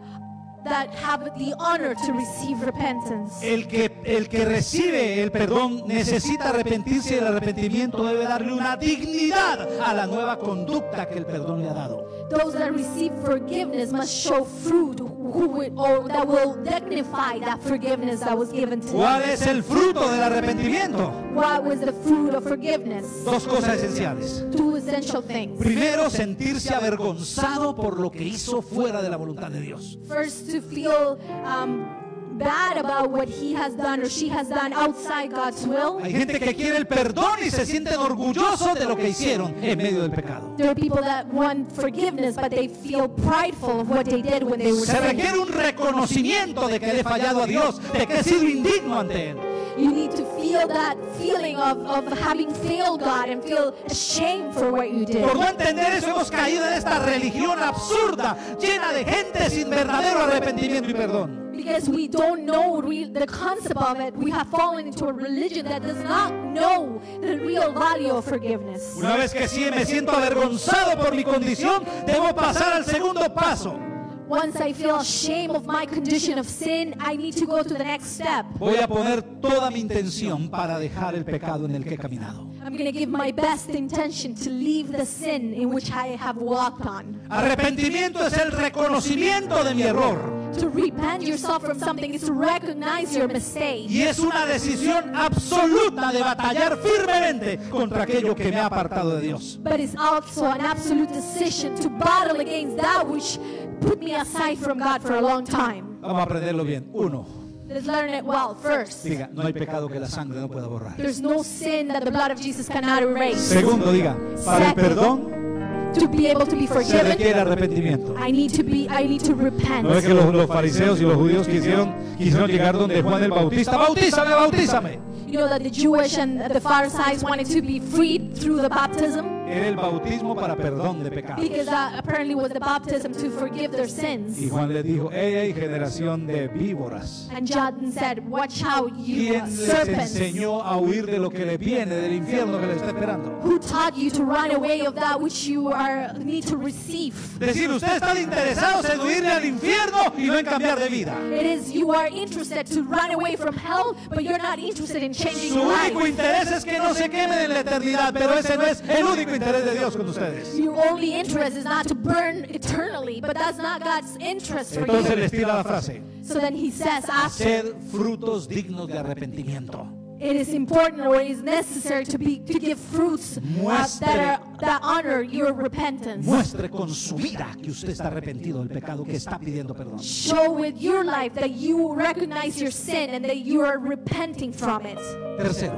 that have the honor to receive repentance. El que, el que recibe el perdón necesita arrepentirse y el arrepentimiento debe darle una dignidad a la nueva conducta que el perdón le ha dado. Those that receive forgiveness must show fruit who will, or that will dignify that forgiveness that was given to ¿Cuál them. es el fruto del arrepentimiento? What was the fruit of forgiveness? Dos cosas esenciales. Two essential things. Primero, sentirse avergonzado por lo que hizo fuera de la voluntad de Dios. First, to feel um, bad about what he has done or she has done outside God's will. Hay gente que quiere el perdón y se sienten orgullosos de lo que hicieron en medio del pecado. There are people that want forgiveness, but they feel prideful of what they did when they were Se requiere un reconocimiento de que le he fallado a Dios, de que he sido indigno ante Él. You need to feel that feeling of, of having failed God and feel ashamed for what you did. Por no entender eso hemos caído en esta religión absurda, llena de gente sin verdadero arrepentimiento y perdón. Because we don't know real, the concept of it, we have fallen into a religion that does not know the real value of forgiveness. Una vez que sí me siento avergonzado por mi condición, debo pasar al segundo paso. Once I feel ashamed of my condition of sin, I need to go to the next step. Voy a poner toda mi intención para dejar el pecado en el que he caminado. I'm going to give my best intention to leave the sin in which I have walked on. Arrepentimiento es el reconocimiento de mi error. To repent yourself from something is to recognize your mistake. Y es una decisión absoluta de batallar firmemente contra aquello que me ha apartado de Dios. But it's also an absolute decision to battle against that which put me aside from God for a long time. Vamos a aprenderlo bien. Uno, Let's learn it well first. diga, no hay pecado que la sangre no pueda borrar. There's no sin that the blood of Jesus cannot erase. Segundo, diga, para el perdón To be able to be se forgiven, requiere arrepentimiento. I need to be I need to repent. No es que los, los fariseos y los judíos quisieron, quisieron llegar donde Juan el Bautista, bautízame, bautízame. You know that the Jewish and the Pharisees wanted to be freed through the baptism Era el bautismo para perdón de pecados. because that apparently was the baptism to forgive their sins. Y Juan le dijo, ella hay generación de víboras. And John said, Watch out, you ¿Quién les serpents. enseñó a huir de lo que le viene, del infierno que le está esperando? Who taught you to run away of that which you are need to receive? Decir, ustedes están interesados en huirle al infierno y no en cambiar de vida. It is you are interested to run away from hell, but you're not interested in changing Su your único interés es que no se quemen en la eternidad, pero ese no es el único interés de Dios con ustedes. Your only interest is not to burn eternally, but that's not God's interest for Entonces you. tira la frase, So then he says, after hacer frutos dignos de arrepentimiento. it is important or it is necessary to be to give fruits uh, that are that honor your repentance. Muestre con su vida que usted está arrepentido del pecado que está pidiendo perdón. Show with your life that you recognize your sin and that you are repenting from it. Tercero,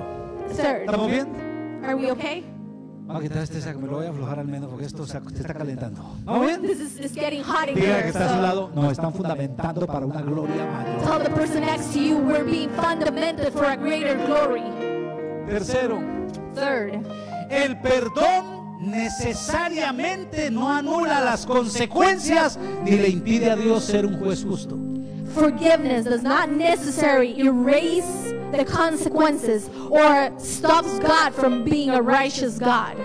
Third, ¿estamos bien? are we okay? Vamos a quitar este saco, me lo voy a aflojar al menos porque esto se se está calentando. ¿Vamos bien? This is it's getting hot in Diga que está a su lado, nos están fundamentando para una gloria mayor. tell the person next to you we're being fundamented for a greater glory. Tercero, Third, el perdón necesariamente no anula las consecuencias ni le impide a Dios ser un juez justo. Forgiveness does not necessarily erase the consequences or stops God from being a righteous God.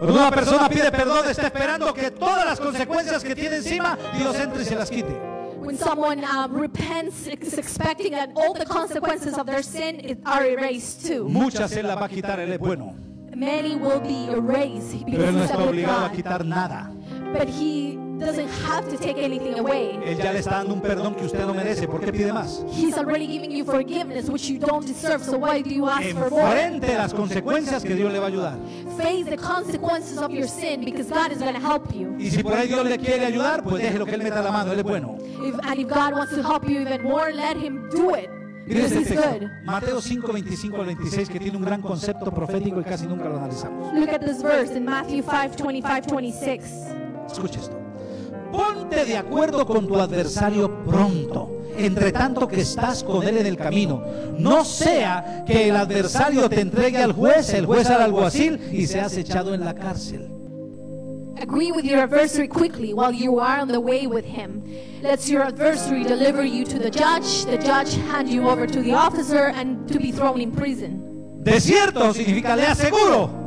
Cuando una persona pide perdón, está esperando que todas las consecuencias que tiene encima, Dios entre y se las quite. When someone um, repents, is expecting that all the consequences of their sin are erased too. Muchas Él las va a quitar, Él es bueno. Many will be erased Pero because no he's a está obligado a quitar nada. But He doesn't have to take anything away. Él ya le está dando un perdón que usted no merece. ¿Por qué pide más? He's already giving you forgiveness, which you don't deserve. So why do you ask for more? Enfrente las consecuencias que Dios le va a ayudar. Face the consequences of your sin because God is going to help you. Y si por ahí Dios le quiere ayudar, pues déjelo que Él meta la mano, Él es bueno. If, and if God wants to help you even more, let Him do it Mire este texto, good. Mateo 5, 25 al 26, que tiene un gran concepto profético y casi nunca lo analizamos. Look at this verse in Matthew 5 25 26. Escuche esto. Ponte de acuerdo con tu adversario pronto, entre tanto que estás con él en el camino. No sea que el adversario te entregue al juez, el juez al alguacil y seas echado en la cárcel. Agree with your adversary quickly while you are on the way with him. Let your adversary deliver you to the judge, the judge hand you over to the officer, and to be thrown in prison. Desierto significa le aseguro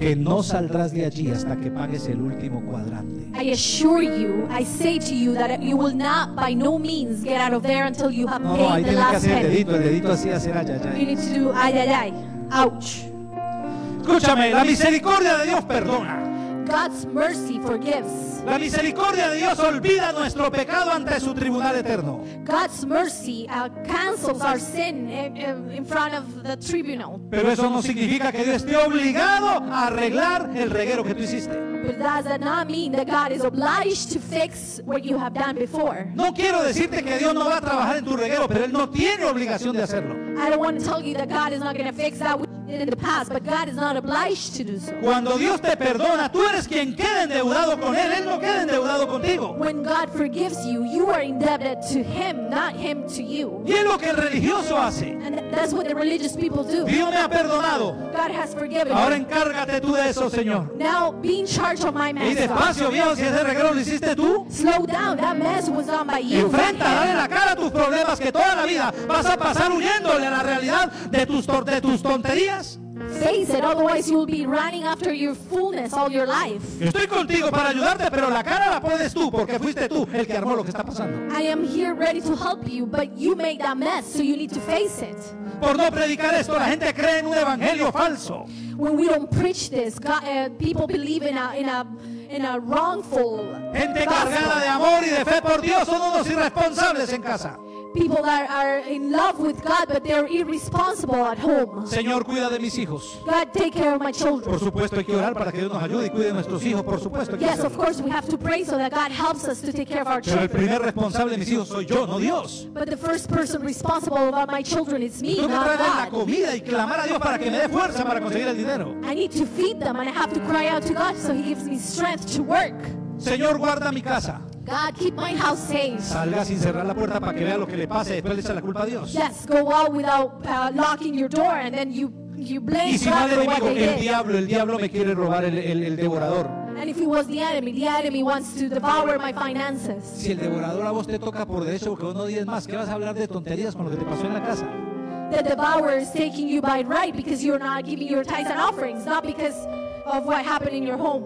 que no saldrás de allí hasta que pagues el último cuadrante. I assure you, I say to you that you will not by no means get out of there until you have No, no, ahí paid the tiene que last hacer el penny. dedito, el dedito así hacer ay, ay, You need to do ay ay ay. Ouch. Escúchame, la misericordia de Dios perdona. God's mercy forgives. La misericordia de Dios olvida nuestro pecado ante su tribunal eterno. God's mercy uh, cancels our sin in, in- in front of the tribunal. Pero eso no significa que Dios esté obligado a arreglar el reguero que tú hiciste. But does that not mean that God is obliged to fix what you have done before? No quiero decirte que Dios no va a trabajar en tu reguero, pero Él no tiene obligación de hacerlo. I don't want to tell you that God is not going to fix that which He did in the past, but God is not obliged to do so. Cuando Dios te perdona, tú eres quien queda endeudado con Él, Él no queda endeudado contigo. When God forgives you, you are indebted to Him, not Him to you. Y es lo que el religioso hace. And that's what the religious people do. Dios me ha perdonado. God has forgiven Ahora encárgate tú de eso, Señor. Now be in charge of my Y mess. God. despacio, viejo, si ese reguero lo hiciste tú. Slow down. That mess was done by you. Enfrenta, dale la cara a tus problemas que toda la vida vas a pasar huyéndole a la realidad de tus, de tus tonterías. Face it, otherwise you will be running after your fullness all your life. Estoy contigo para ayudarte, pero la cara la pones tú, porque fuiste tú el que armó lo que está pasando. I am here ready to help you, but you made that mess, so you need to face it. Por no predicar esto, la gente cree en un evangelio falso. When we don't preach this, God, uh, people believe in a in a in a wrongful Gente gospel. cargada de amor y de fe por Dios son unos irresponsables en casa. People that are in love with God, but they're irresponsible at home. Señor, cuida de mis hijos. God, take care of my children. Por supuesto hay que orar para que Dios nos ayude y cuide de nuestros hijos, por supuesto. hay que Yes, of course, we have to pray so that God helps us to take care of our Pero el children. primer responsable de mis hijos soy yo, no Dios. But the first person responsible about my children is me, Tengo que not traerles la God. comida y clamar a Dios para que me dé fuerza para conseguir el dinero. I need to feed them and I have to cry out to God so He gives me strength to work. Señor, guarda mi casa. God, keep my house safe. Salga sin cerrar la puerta para que vea lo que le pase después le echa la culpa a Dios. Yes, go out without uh, locking your door and then you, you blame Y si God mal for what they el did. diablo, el diablo me quiere robar el, el- el devorador. And if it was the enemy, the enemy wants to devour my finances. Si el devorador a vos te toca por derecho, porque vos no dices más, ¿qué vas a hablar de tonterías con lo que te pasó en la casa? The devourer is taking you by right because you're not giving your tithes and offerings, not because of what happened in your home.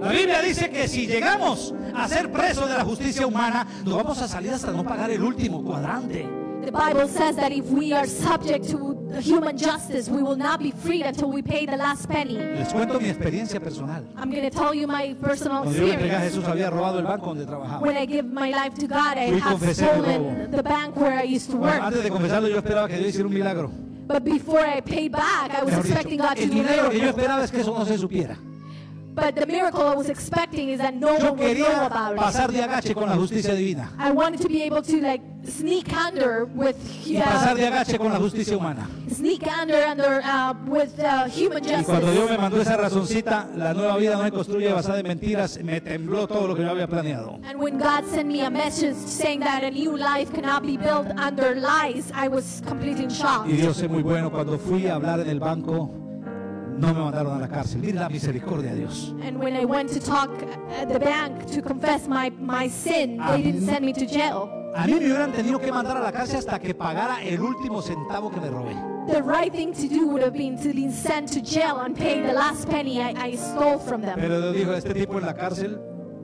La Biblia dice que si llegamos a ser presos de la justicia humana, nos vamos a salir hasta no pagar el último cuadrante. The Bible says that if we are subject to human justice, we will not be freed until we pay the last penny. Les cuento mi experiencia personal. I'm going to tell you my personal Cuando yo le entregué a experience. Jesús, había robado el banco donde trabajaba. When I give my life to God, I Fui have stolen the bank where I used to Bueno, work. antes de confesarlo, yo esperaba que Dios hiciera un milagro. But before I paid back, I was expecting God to el do a milagro que yo esperaba es que eso no se supiera. But the miracle I was expecting is that no Yo one would know quería about it. pasar de agache con la justicia divina I wanted to be able to like sneak under with y pasar de uh, agache con la justicia humana. sneak under under uh, with uh, human Y cuando Dios me justice. mandó esa razoncita, la nueva vida no me construye basada en mentiras, me tembló todo lo que yo había planeado. And when God sent me a message saying that a new life cannot be built under lies, I was completely in shock. Y Dios es muy bueno. Cuando fui a hablar en el banco, no me mandaron a la cárcel. Mira la misericordia de Dios. And when I went to talk at the bank to confess my, my sin, they didn't send me to jail. A mí me hubieran tenido que mandar a la cárcel hasta que pagara el último centavo que me robé. The right thing to do would have been to be sent to jail and pay the last penny I, I stole from them. Pero Dios dijo, este tipo en la cárcel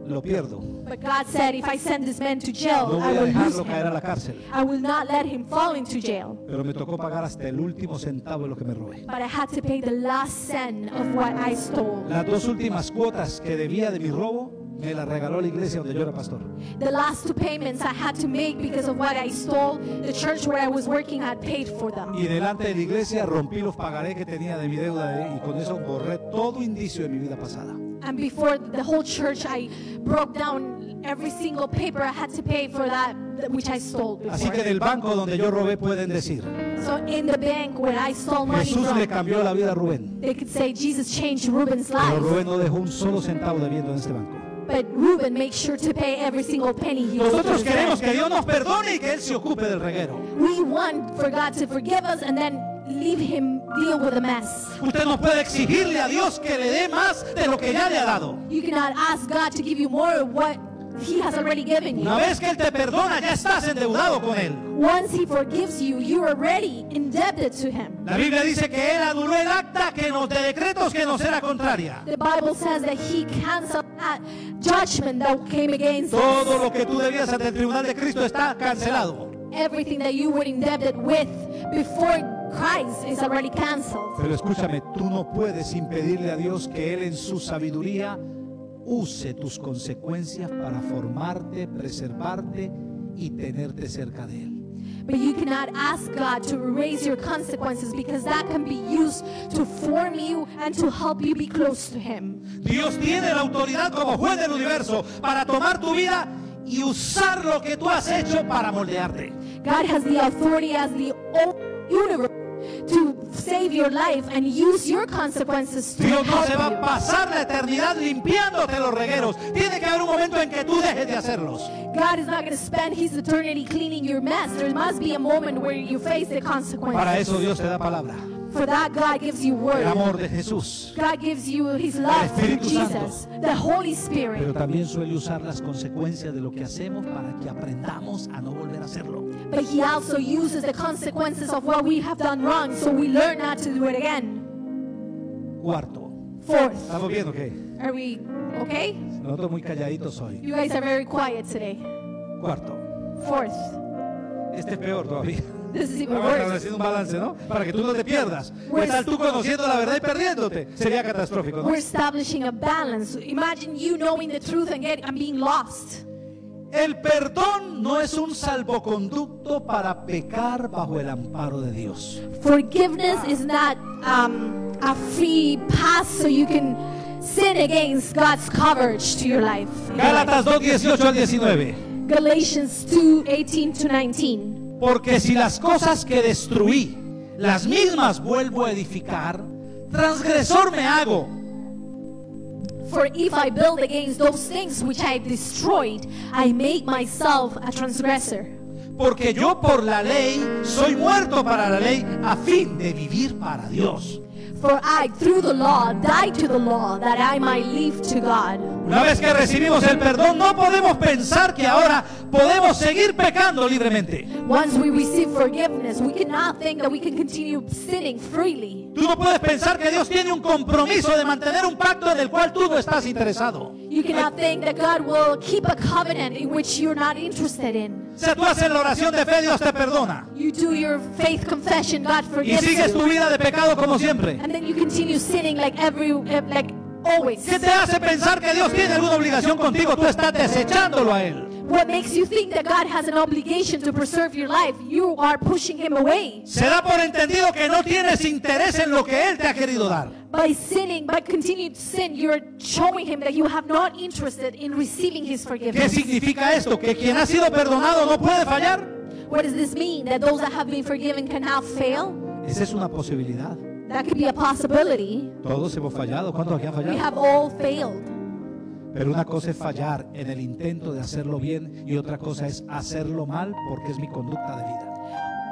lo pierdo. But God said, if I send this man to jail, No I voy a will lose dejarlo caer a him. la cárcel. I will not let him fall into jail. Pero me tocó pagar hasta el último centavo de lo que me robé. But I had to pay the last cent of what I stole. Las dos últimas cuotas que debía de mi robo me las regaló la iglesia donde yo era pastor. The last two payments I had to make because of what I stole, the church where I was working had paid for them. Y delante de la iglesia rompí los pagaré que tenía de mi deuda y con eso borré todo indicio de mi vida pasada. And before the whole church, I broke down every single paper I had to pay for that which I stole Así que del banco donde yo robé pueden decir, So in the bank where I stole money Jesús le cambió la vida a Rubén. they could say Jesus changed Ruben's Pero life. Rubén no dejó un solo centavo debiendo en este banco. But Ruben makes sure to pay every single penny he Nosotros queremos que Dios nos perdone y que Él se ocupe del reguero. We want for God to forgive us and then leave him deal with the mess. Usted no puede exigirle a Dios que le dé más de lo que ya le ha dado. You cannot ask God to give you more of what he has already given Una you. vez que Él te perdona, ya estás endeudado con Él. Once he forgives you, you are already indebted to him. La Biblia dice que Él anuló el acta que nos, de decretos que nos era contraria. The Bible says that he canceled that judgment that came against Todo us. lo que tú debías ante el tribunal de Cristo está cancelado. Everything that you were indebted with before Christ is already canceled. Pero escúchame, tú no puedes impedirle a Dios que Él en su sabiduría use tus consecuencias para formarte, preservarte y tenerte cerca de Él. But you cannot ask God to erase your consequences because that can be used to form you and to help you be close to Him. Dios tiene la autoridad como juez del universo para tomar tu vida y usar lo que tú has hecho para moldearte. God has the authority as the universe to save your life and use your consequences to Dios no se va a pasar la eternidad limpiándote los regueros. Tiene que haber un momento en que tú dejes de hacerlos. God is not going to spend His eternity cleaning your mess. There must be a moment where you face the consequences. Para eso Dios te da palabra. For that, God gives you El word. amor de Jesús. God gives you His love through Espíritu Santo. Jesus, the Holy Pero Spirit. también suele usar las consecuencias de lo que hacemos para que aprendamos a no volver a hacerlo. But He also uses the consequences of what we have done wrong so we learn not to do it again. Cuarto. Fourth, ¿Estamos viendo qué? are we okay? Nosotros muy calladitos hoy. You guys are very quiet today. Cuarto. Fourth, Este es peor todavía. Even Ahora estamos worse. haciendo un balance, ¿no? Para que tú no te pierdas. ¿Qué tal tú conociendo la verdad y perdiéndote? Sería catastrófico, ¿no? We're establishing a balance. Imagine you knowing the truth and, get, and being lost. El perdón no es un salvoconducto para pecar bajo el amparo de Dios. Forgiveness is not um, a free pass so you can sin against God's coverage to your life. Gálatas 2, 18 al 19. Galatians 2 18 to 19. Porque si las cosas que destruí, las mismas vuelvo a edificar, transgresor me hago. For if I build against those things which I destroyed, I make myself a transgressor. Porque yo por la ley soy muerto para la ley a fin de vivir para Dios. For I, through the law, died to the law that I might live to God. Una vez que recibimos el perdón, no podemos pensar que ahora podemos seguir pecando libremente. Once we receive forgiveness, we cannot think that we can continue sinning freely. Tú no puedes pensar que Dios tiene un compromiso de mantener un pacto en el cual tú no estás interesado. You cannot think that God will keep a covenant in which you're not interested in. O sea, tú haces la oración de fe, Dios te perdona. You do your faith confession, God Y forgives sigues tu vida de pecado como siempre. And then you continue sinning like every, like always. ¿Qué te hace pensar que Dios tiene alguna obligación contigo? Tú estás desechándolo a Él. What makes you think that God has an obligation to preserve your life? You are pushing Him away. Se da por entendido que no tienes interés en lo que Él te ha querido dar. By sinning, by continued sin, you're showing Him that you have not interested in receiving His ¿Qué forgiveness. significa esto? ¿Que quien ha sido perdonado no puede fallar? What does this mean? That those that have been forgiven cannot fail? Esa es una posibilidad. That could be a possibility. Todos hemos fallado. ¿Cuántos aquí han We have all failed. Pero una cosa es fallar en el intento de hacerlo bien y otra cosa es hacerlo mal porque es mi conducta de vida.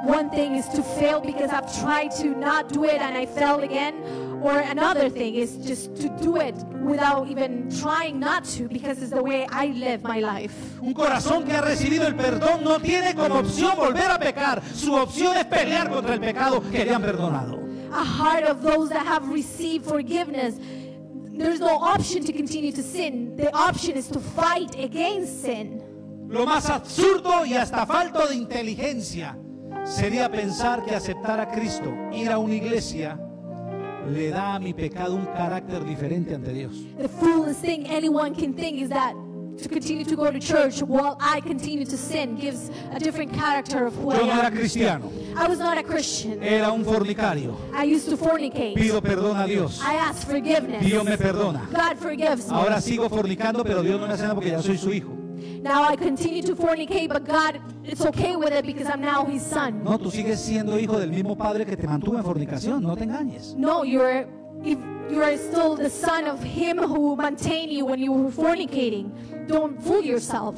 One thing is to fail because I've tried to not do it and I failed again. Or another thing is just to do it without even trying not to because it's the way I live my life. Un corazón que ha recibido el perdón no tiene como opción volver a pecar. Su opción es pelear contra el pecado que le han perdonado. A heart of those that have received forgiveness, there's no option to continue to sin. The option is to fight against sin. Lo más absurdo y hasta falto de inteligencia sería pensar que aceptar a Cristo, ir a una iglesia, le da a mi pecado un carácter diferente ante Dios. The foolish thing anyone can think is that to continue to go to church while I continue to sin gives a different character of who Yo no I era am. cristiano, I was not a Christian. era un fornicario. I used to fornicate. Pido perdón a Dios. I asked forgiveness. Dios me perdona. God forgives me. Ahora sigo fornicando, pero Dios no me nada porque ya soy su hijo. Now I continue to fornicate, but God, it's okay with it because I'm now His son. No, tú sigues siendo hijo del mismo padre que te mantuvo en fornicación, no te engañes. No, you're if you're still the son of Him who maintained you when you were fornicating. Don't fool yourself.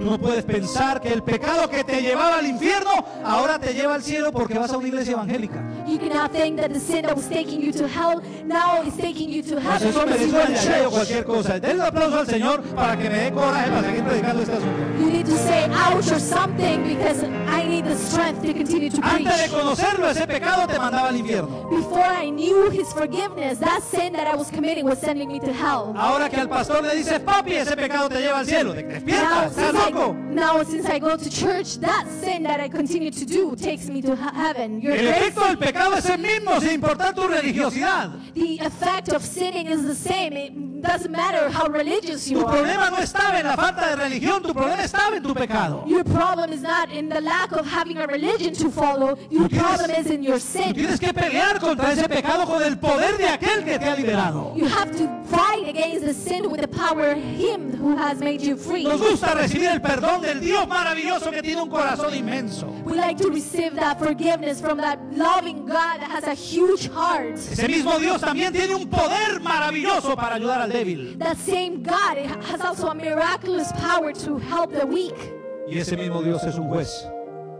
No puedes pensar que el pecado que te llevaba al infierno ahora te lleva al cielo porque vas a una iglesia evangélica. You cannot think that the sin that was taking you to hell now is taking you to heaven eso because merece you una went o cualquier cosa. Denle un aplauso al Señor para que me dé coraje para seguir predicando este asunto. You need to say ouch or something because I need the strength to continue to preach. Antes de conocerlo, ese pecado te mandaba al infierno. Before I knew His forgiveness, that sin that I was committing was sending me to hell. Ahora que al pastor le dices, papi, ese pecado te lleva al cielo. Despierta, Now estás since, I, loco. now, since I go to church, that sin that I continue to do takes me to he- heaven. You're El efecto del pecado es el mismo, sin importar tu religiosidad. The effect of sinning is the same. It doesn't matter how religious Tu you are. problema no estaba en la falta de religión, tu problema estaba en tu pecado. Your problem is not in the lack of having a religion to follow. Your tienes- problem is in your sin. tienes que pelear contra ese pecado con el poder de aquel que te ha liberado. You have to fight against the sin with the power of Him who has made you free. Nos gusta recibir el perdón del Dios maravilloso que tiene un corazón inmenso. We like to receive that forgiveness from that loving God that has a huge heart. Ese mismo Dios también tiene un poder maravilloso para ayudar al débil. That same God has also a miraculous power to help the weak. Y ese mismo Dios es un juez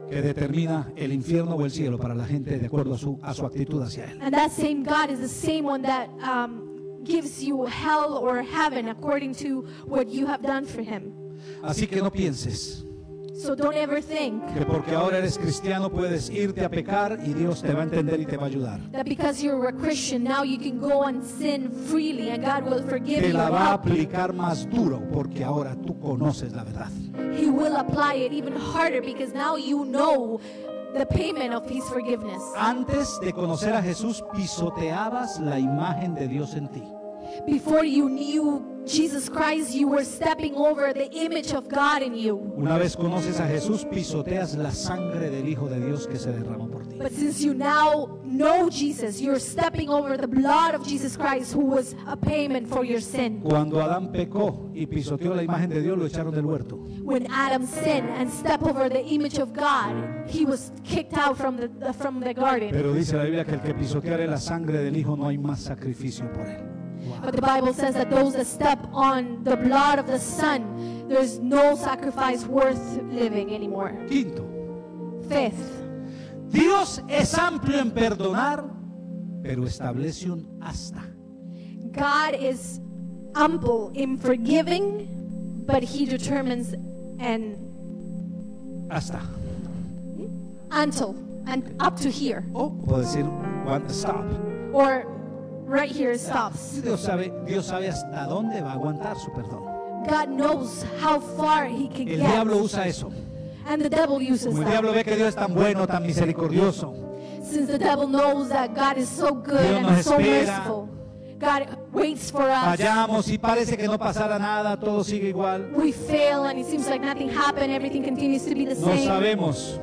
que determina el infierno o el cielo para la gente de acuerdo a su, a su actitud hacia Él. And that same God is the same one that um, gives you hell or heaven according to what you have done for Him. Así que no pienses So don't ever think que porque ahora eres cristiano puedes irte a pecar y Dios te va a entender y te va a ayudar. that because you're a Christian, now you can go and sin freely and God will forgive Te you la va a aplicar más duro porque ahora tú conoces la verdad. He will apply it even harder because now you know the payment of His forgiveness. Antes de conocer a Jesús pisoteabas la imagen de Dios en ti. Before you knew Jesus Christ, you were stepping over the image of God in you. Una vez conoces a Jesús pisoteas la sangre del Hijo de Dios que se derramó por ti. But since you now know Jesus, you're stepping over the blood of Jesus Christ, who was a payment for your sin. Cuando Adán pecó y pisoteó la imagen de Dios lo echaron del huerto. When Adam sinned and stepped over the image of God, he was kicked out from the, from the garden. Pero dice la Biblia que el que pisoteare la sangre del Hijo no hay más sacrificio por él. But the Bible says that those that step on the blood of the Son, there's no sacrifice worth living anymore. Quinto, Fifth, Dios es amplio en perdonar, pero establece un hasta. God is ample in forgiving, but He determines an Hasta. until and up to here, O puedo decir one stop. or right here it stops. Dios sabe, Dios sabe hasta dónde va a aguantar su perdón. God knows how far He can El diablo get, usa eso. and the devil uses Como el diablo that. ve que Dios es tan bueno, tan misericordioso, Since the devil knows that God is so good Dios and nos so espera. merciful, God waits for us. fallamos y parece que no pasara nada, todo sigue igual. We fail, and it seems like nothing happened. Everything continues to be the No same. sabemos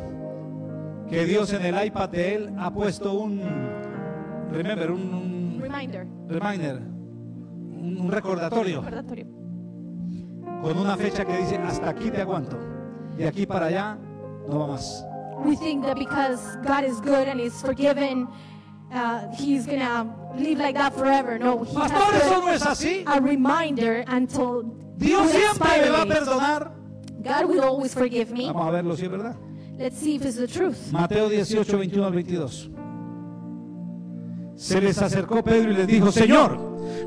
que Dios en el iPad de él ha puesto un, remember, un, un Reminder. reminder, un, un recordatorio Recordatorio. con una fecha que dice hasta aquí te aguanto, de aquí para allá no va más. We think that because God is good and is forgiven, uh, He's gonna live like that forever. No, He Pastor, has eso no es así. a reminder until Dios siempre me va a perdonar. God will always forgive me. Vamos a verlo si es verdad. Let's see if it's the truth. Mateo 18, 21 al 22. Se les acercó Pedro y les dijo, Señor,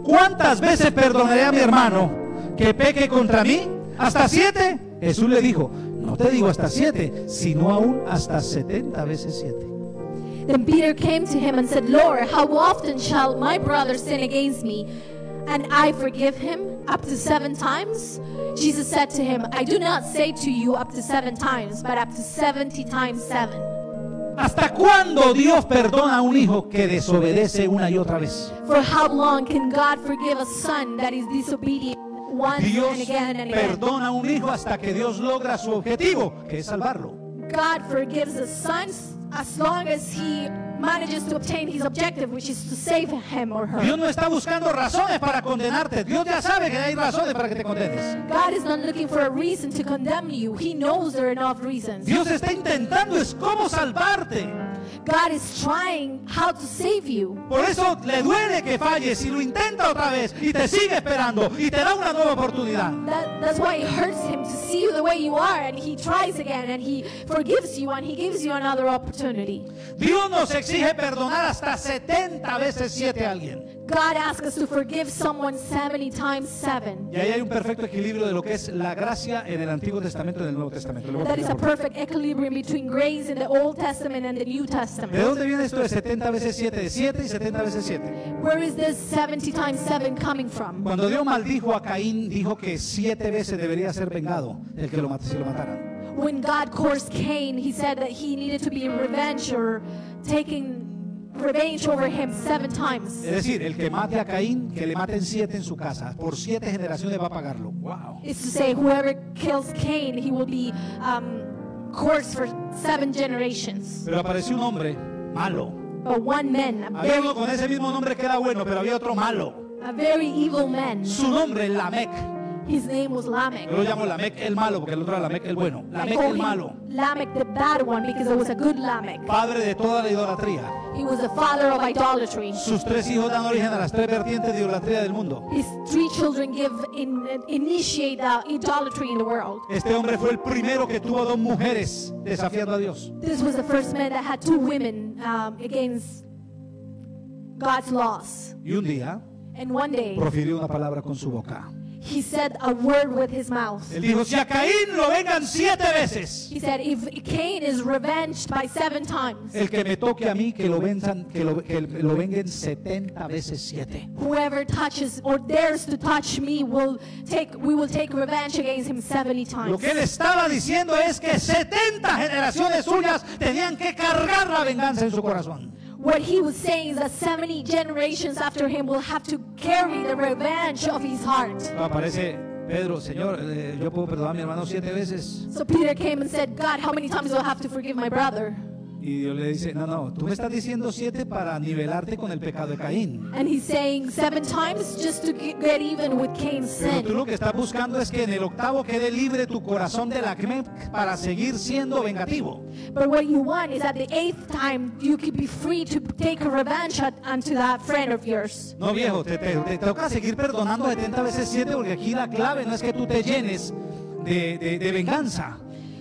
¿cuántas veces perdonaré a mi hermano que peque contra mí? ¿Hasta siete? Jesús le dijo, no te digo hasta siete, sino aún hasta setenta veces siete. Then Peter came to him and said, Lord, how often shall my brother sin against me and I forgive him? Up to seven times? Jesus said to him, I do not say to you up to seven times, but up to seventy times seven. ¿Hasta cuándo Dios perdona a un hijo que desobedece una y otra vez? For how long can God forgive a son that is disobedient once Dios and again and again? perdona a un hijo hasta que Dios logra su objetivo, que es salvarlo. God forgives a son as long as he manages to obtain his objective, which is to save him or her. Dios no está buscando razones para condenarte. Dios ya sabe que hay razones para que te condenes. God is not looking for a reason to condemn you. He knows there are enough reasons. Dios está intentando es cómo salvarte. God is trying how to save you. Por eso le duele que falles y lo intenta otra vez y te sigue esperando y te da una nueva oportunidad. That, that's why it hurts him to see you the way you are, and he tries again, and he forgives you, and he gives you another opportunity. Dios nos exige perdonar hasta 70 veces 7 a alguien. God asks us to forgive someone 70 times 7. Y ahí hay un perfecto equilibrio de lo que es la gracia en el Antiguo Testamento y en el Nuevo Testamento. That is a perfect equilibrium between grace in the Old Testament and the New ¿De Testament. dónde viene esto de 70 veces 7? De 7 y 70 veces 7. Where is this 70 times 7 coming from? Cuando Dios maldijo a Caín, dijo que 7 veces debería ser vengado el que lo, mat- si lo mataran. When God cursed Cain, he said that he needed to be revenged or taking revenge over him seven times. Es decir, el que mate a Caín, que le maten siete en su casa. Por siete generaciones va a pagarlo. Wow. It's to say, whoever kills Cain, he will be um, cursed for seven generations. Pero apareció un hombre malo. But one man, a Había uno very, con ese mismo nombre que era bueno, pero había otro malo. a very evil man. Su nombre es Lamec. His name was Lamech. Yo lo llamo Lamec el malo, porque el otro era Lamec el bueno. I Lamec call el him malo. Lamech the bad one because it was a good Lamech. Padre de toda la idolatría. He was the father of idolatry. Sus tres hijos dan origen a las tres vertientes de idolatría del mundo. His three children give in, initiate the idolatry in the world. Este hombre fue el primero que tuvo dos mujeres desafiando a Dios. This was the first man that had two women um, against God's laws. Y un día And one day, profirió una palabra con su boca. He said a word with his mouth. Él dijo, si a Caín lo vengan siete veces, He said, if Cain is revenged by seven times, el que me toque a mí, que lo, venzan, que lo, que lo vengan 70 veces siete. whoever touches or dares to touch me will take, we will take revenge against him 70 Lo times. que él estaba diciendo es que 70 generaciones suyas tenían que cargar la venganza en su corazón. What he was saying is that 70 generations after him will have to carry the revenge of his heart. Aparece Pedro, Señor, eh, yo puedo perdonar a mi hermano siete veces. So Peter came and said, God, how many times do I have to forgive my brother? Y Dios le dice, no, no, tú me estás diciendo siete para nivelarte con el pecado de Caín. And he's saying seven times just to get even with Cain's Pero tú sin. lo que estás buscando es que en el octavo quede libre tu corazón de la acme para seguir siendo vengativo. But what you want is at the eighth time you could be free to take a revenge at, unto that friend of yours. No, viejo, te, te- te toca seguir perdonando 70 veces 7 porque aquí la clave no es que tú te llenes de, de- de venganza.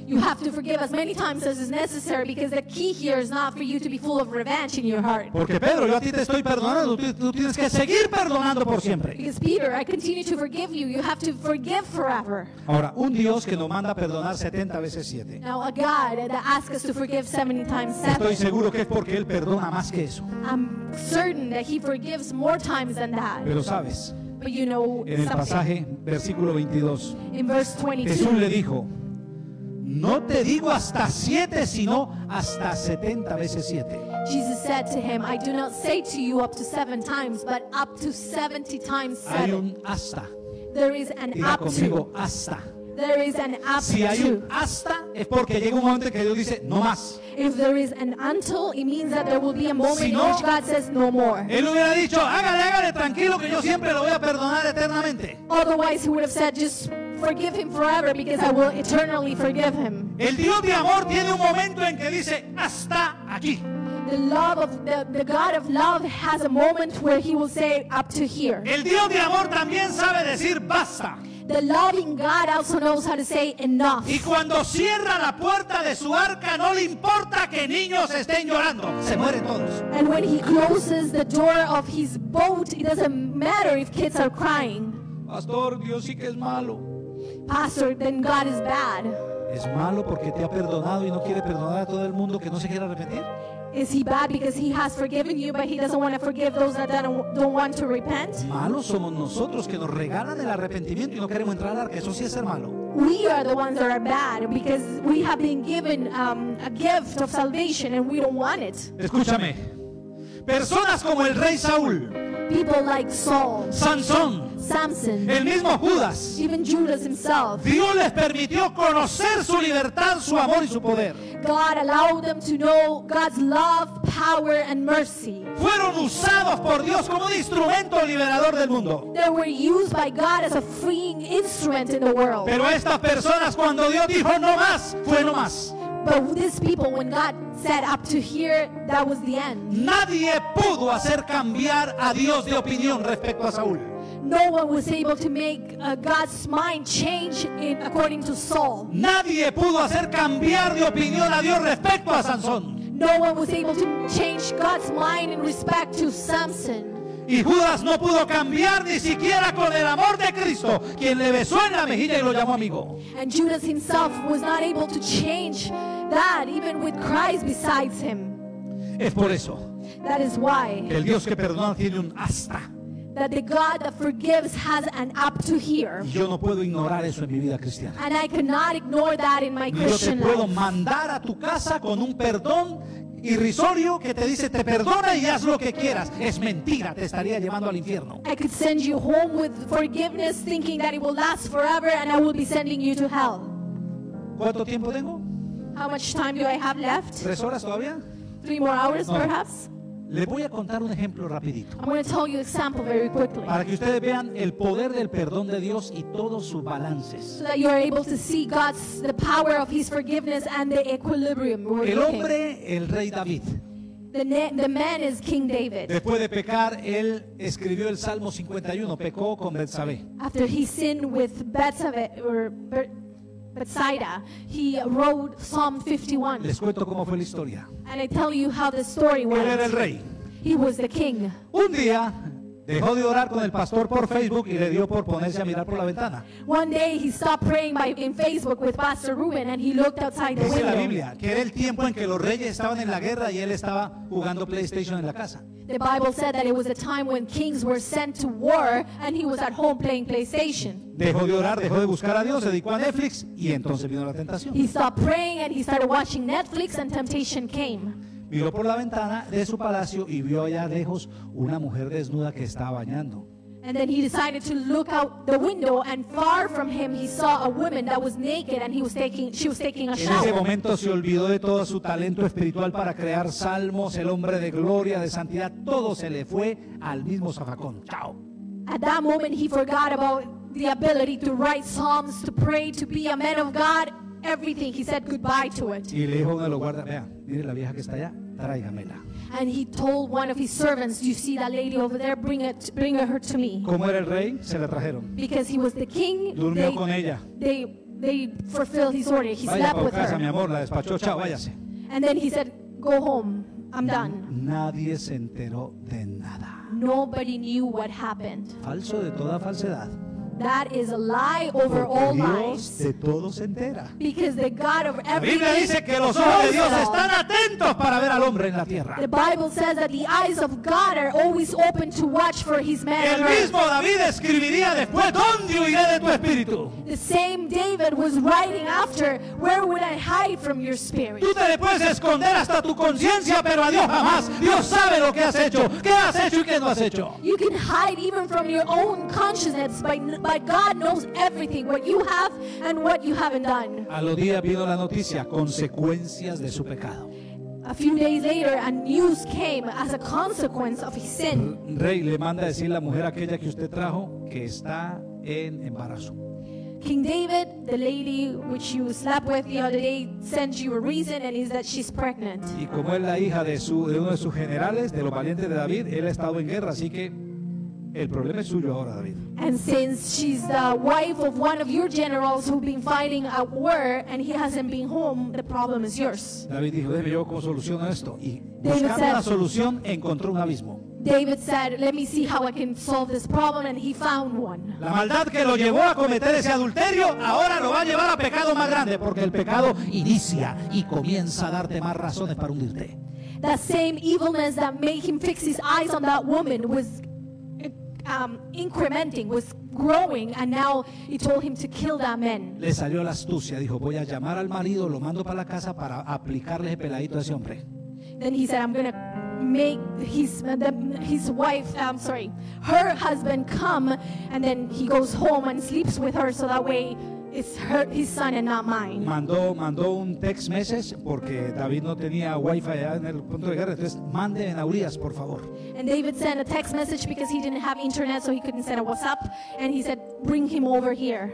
You have to forgive as many times as is necessary because the key here is not for you to be full of revenge in your heart. Porque Pedro, yo a ti te estoy perdonando, tú, tú tienes que seguir perdonando por siempre. Because Peter, I continue to forgive you. You have to forgive forever. Ahora, un Dios que nos manda a perdonar 70 veces 7. Now, a God that asks us to forgive 70 times Estoy 7, seguro que es porque Él perdona más que eso. I'm certain that He forgives more times than that. Pero sabes, But you know en el something. pasaje, versículo 22, In verse Jesús 22, le dijo, no te digo hasta 7, sino hasta 70 veces 7. Jesus said to him, I do not say to you up to seven times, but up to 70 times Hay seven. un hasta. There is an Diga up conmigo, to. hasta. There is an up Si hay un hasta, es porque llega un momento en que Dios dice, no más. If there is an until, it means that there will be a moment Si in no- which God says no more. Él hubiera dicho, hágale, hágale, tranquilo, que yo siempre lo voy a perdonar eternamente. Otherwise, he would have said, just forgive him forever because I will eternally forgive him. El Dios de amor tiene un momento en que dice, hasta aquí. The love of the, the God of love has a moment where he will say up to here. El Dios de amor también sabe decir, basta. The loving God also knows how to say enough. Y cuando cierra la puerta de su arca, no le importa que niños estén llorando. Se mueren todos. And when he closes the door of his boat, it doesn't matter if kids are crying. Pastor, Dios sí que es malo. Pastor, then God is bad. ¿Es malo porque te ha perdonado y no quiere perdonar a todo el mundo que no se quiera arrepentir? Is he bad because he has forgiven you, but he doesn't want to forgive those that don't, don't want to repent? Malos somos nosotros que nos regalan el arrepentimiento y no queremos entrar al arca. Eso sí es ser malo. We are the ones that are bad because we have been given um, a gift of salvation and we don't want it. Escúchame. Personas como el rey Saúl, People like Saul, Sansón, Samson, el mismo Judas. even Judas himself. Dios les permitió conocer su libertad, su amor y su poder. God allowed them to know God's love, power, and mercy. Fueron usados por Dios como un instrumento liberador del mundo. They were used by God as a freeing instrument in the world. Pero estas personas cuando Dios dijo no más, fue no más. But these people, when God said up to here, that was the end. Nadie pudo hacer cambiar a Dios de opinión respecto a Saúl. No one was able to make uh, God's mind change in, according to Saul. Nadie pudo hacer cambiar de opinión a Dios respecto a Sansón. No one was able to change God's mind in respect to Samson. Y Judas no pudo cambiar ni siquiera con el amor de Cristo, quien le besó en la mejilla y lo llamó amigo. And Judas himself was not able to change that, even with Christ besides him. Es por eso That is why que el Dios que perdona tiene un hasta. That the God that forgives has an up to here. Yo no puedo ignorar eso en mi vida cristiana. And I cannot ignore that in my Yo te Christian puedo life. mandar a tu casa con un perdón irrisorio que te dice te perdona y haz lo que quieras. Es mentira, te estaría llevando al infierno. I could send you home with forgiveness, thinking that it will last forever, and I will be sending you to hell. ¿Cuánto tiempo tengo? How much time do I have left? ¿Tres horas todavía? Three more hours, No. perhaps? Le voy a contar un ejemplo rapidito. I'm going to tell you an example very quickly Para que ustedes vean el poder del perdón de Dios y todos sus balances. so that you are able to see God's the power of His forgiveness and the equilibrium. El hombre, el rey David, The, man is King David. después de pecar, él escribió el Salmo 51, pecó con Betsabé. After he sinned with Bethsabe, or Ber- Bethsaida, he wrote Psalm 51. Les cuento cómo fue la historia. And I tell you how the story Él era el went. rey. He was the king. Un día dejó de orar con el pastor por Facebook y le dio por ponerse a mirar por la ventana. One day he stopped praying by in Facebook with Pastor Ruben and he looked outside the Dice la window. Biblia que era el tiempo en que los reyes estaban en la guerra y él estaba jugando PlayStation en la casa. The Bible said that it was a time when kings were sent to war and he was at home playing PlayStation. Dejó de orar, dejó de buscar a Dios, se dedicó a Netflix y entonces vino la tentación. He stopped praying and he started watching Netflix and temptation came. Miró por la ventana de su palacio y vio allá lejos una mujer desnuda que estaba bañando. And then he decided to look out the window and far from him he saw a woman that was naked and he was taking she was taking a shower. En ese momento se olvidó de todo su talento espiritual para crear salmos, el hombre de gloria, de santidad, todo se le fue al mismo zafacón. Chao. At that moment he forgot about the ability to write psalms, to pray, to be a man of God, everything. He said goodbye to it. Y le dijo a uno de los guardas, vea, mire la vieja que está allá, tráigamela. And he told one of his servants, "You see that lady over there? Bring it, bring her to me." ¿Cómo era el rey? Se la trajeron. Because he was the king. Durmió They, con ella. they they fulfilled his order. He Vaya slept with casa, mi her. amor, la despachó, chao, váyase. And then he said, "Go home. I'm done." Nadie se enteró de nada. Nobody knew what happened. Falso de toda falsedad. That is a lie over all Dios lies. de todo se entera. Because the God of La everything Biblia dice que los ojos de knows Dios it all. están atentos para ver al hombre en la tierra. The Bible says that the eyes of God are always open to watch for his man. El on earth. mismo David escribiría después, ¿dónde huiré de tu espíritu? The same David was writing after, Where would I hide from your spirit? Tú te le puedes esconder hasta tu conciencia, pero a Dios jamás. Dios sabe lo que has hecho, qué has hecho y qué no has hecho. You can hide even from your own consciousness, but, but God knows everything, what you have and what you haven't done. A los días vino la noticia, consecuencias de su pecado. A few days later, a news came as a consequence of his sin. Rey le manda a decir la mujer aquella que usted trajo que está en embarazo. King David, the lady which you slept with the other day, sends you a reason, and is that she's pregnant. Y como es la hija de, su, de uno de sus generales, de los valientes de David, él ha estado en guerra, así que el problema es suyo ahora, David. And since she's the wife of one of your generals who've been fighting at war and he hasn't been home, the problem is yours. David dijo, déjeme yo cómo soluciono esto. Y buscando said- una solución, encontró un abismo. David said, Let me see how I can solve this problem, and he found one. La maldad que lo llevó a cometer ese adulterio, ahora lo va a llevar a pecado más grande, porque el pecado inicia y comienza a darte más razones para hundirte. That same evilness that made him fix his eyes on that woman was um, incrementing, was growing, and now he told him to kill that man. Le salió la astucia, dijo, voy a llamar al marido, lo mando para la casa para aplicarle ese peladito a ese hombre. Then he said, I'm going to make his, the, his wife, I'm sorry, her husband come, and then he goes home and sleeps with her so that way it's her, his son and not mine. Mandó, mandó un text message porque David no tenía wifi allá en el punto de guerra, entonces mande en Urias, por favor. And David sent a text message because he didn't have internet, so he couldn't send a WhatsApp. And he said, Bring him over here.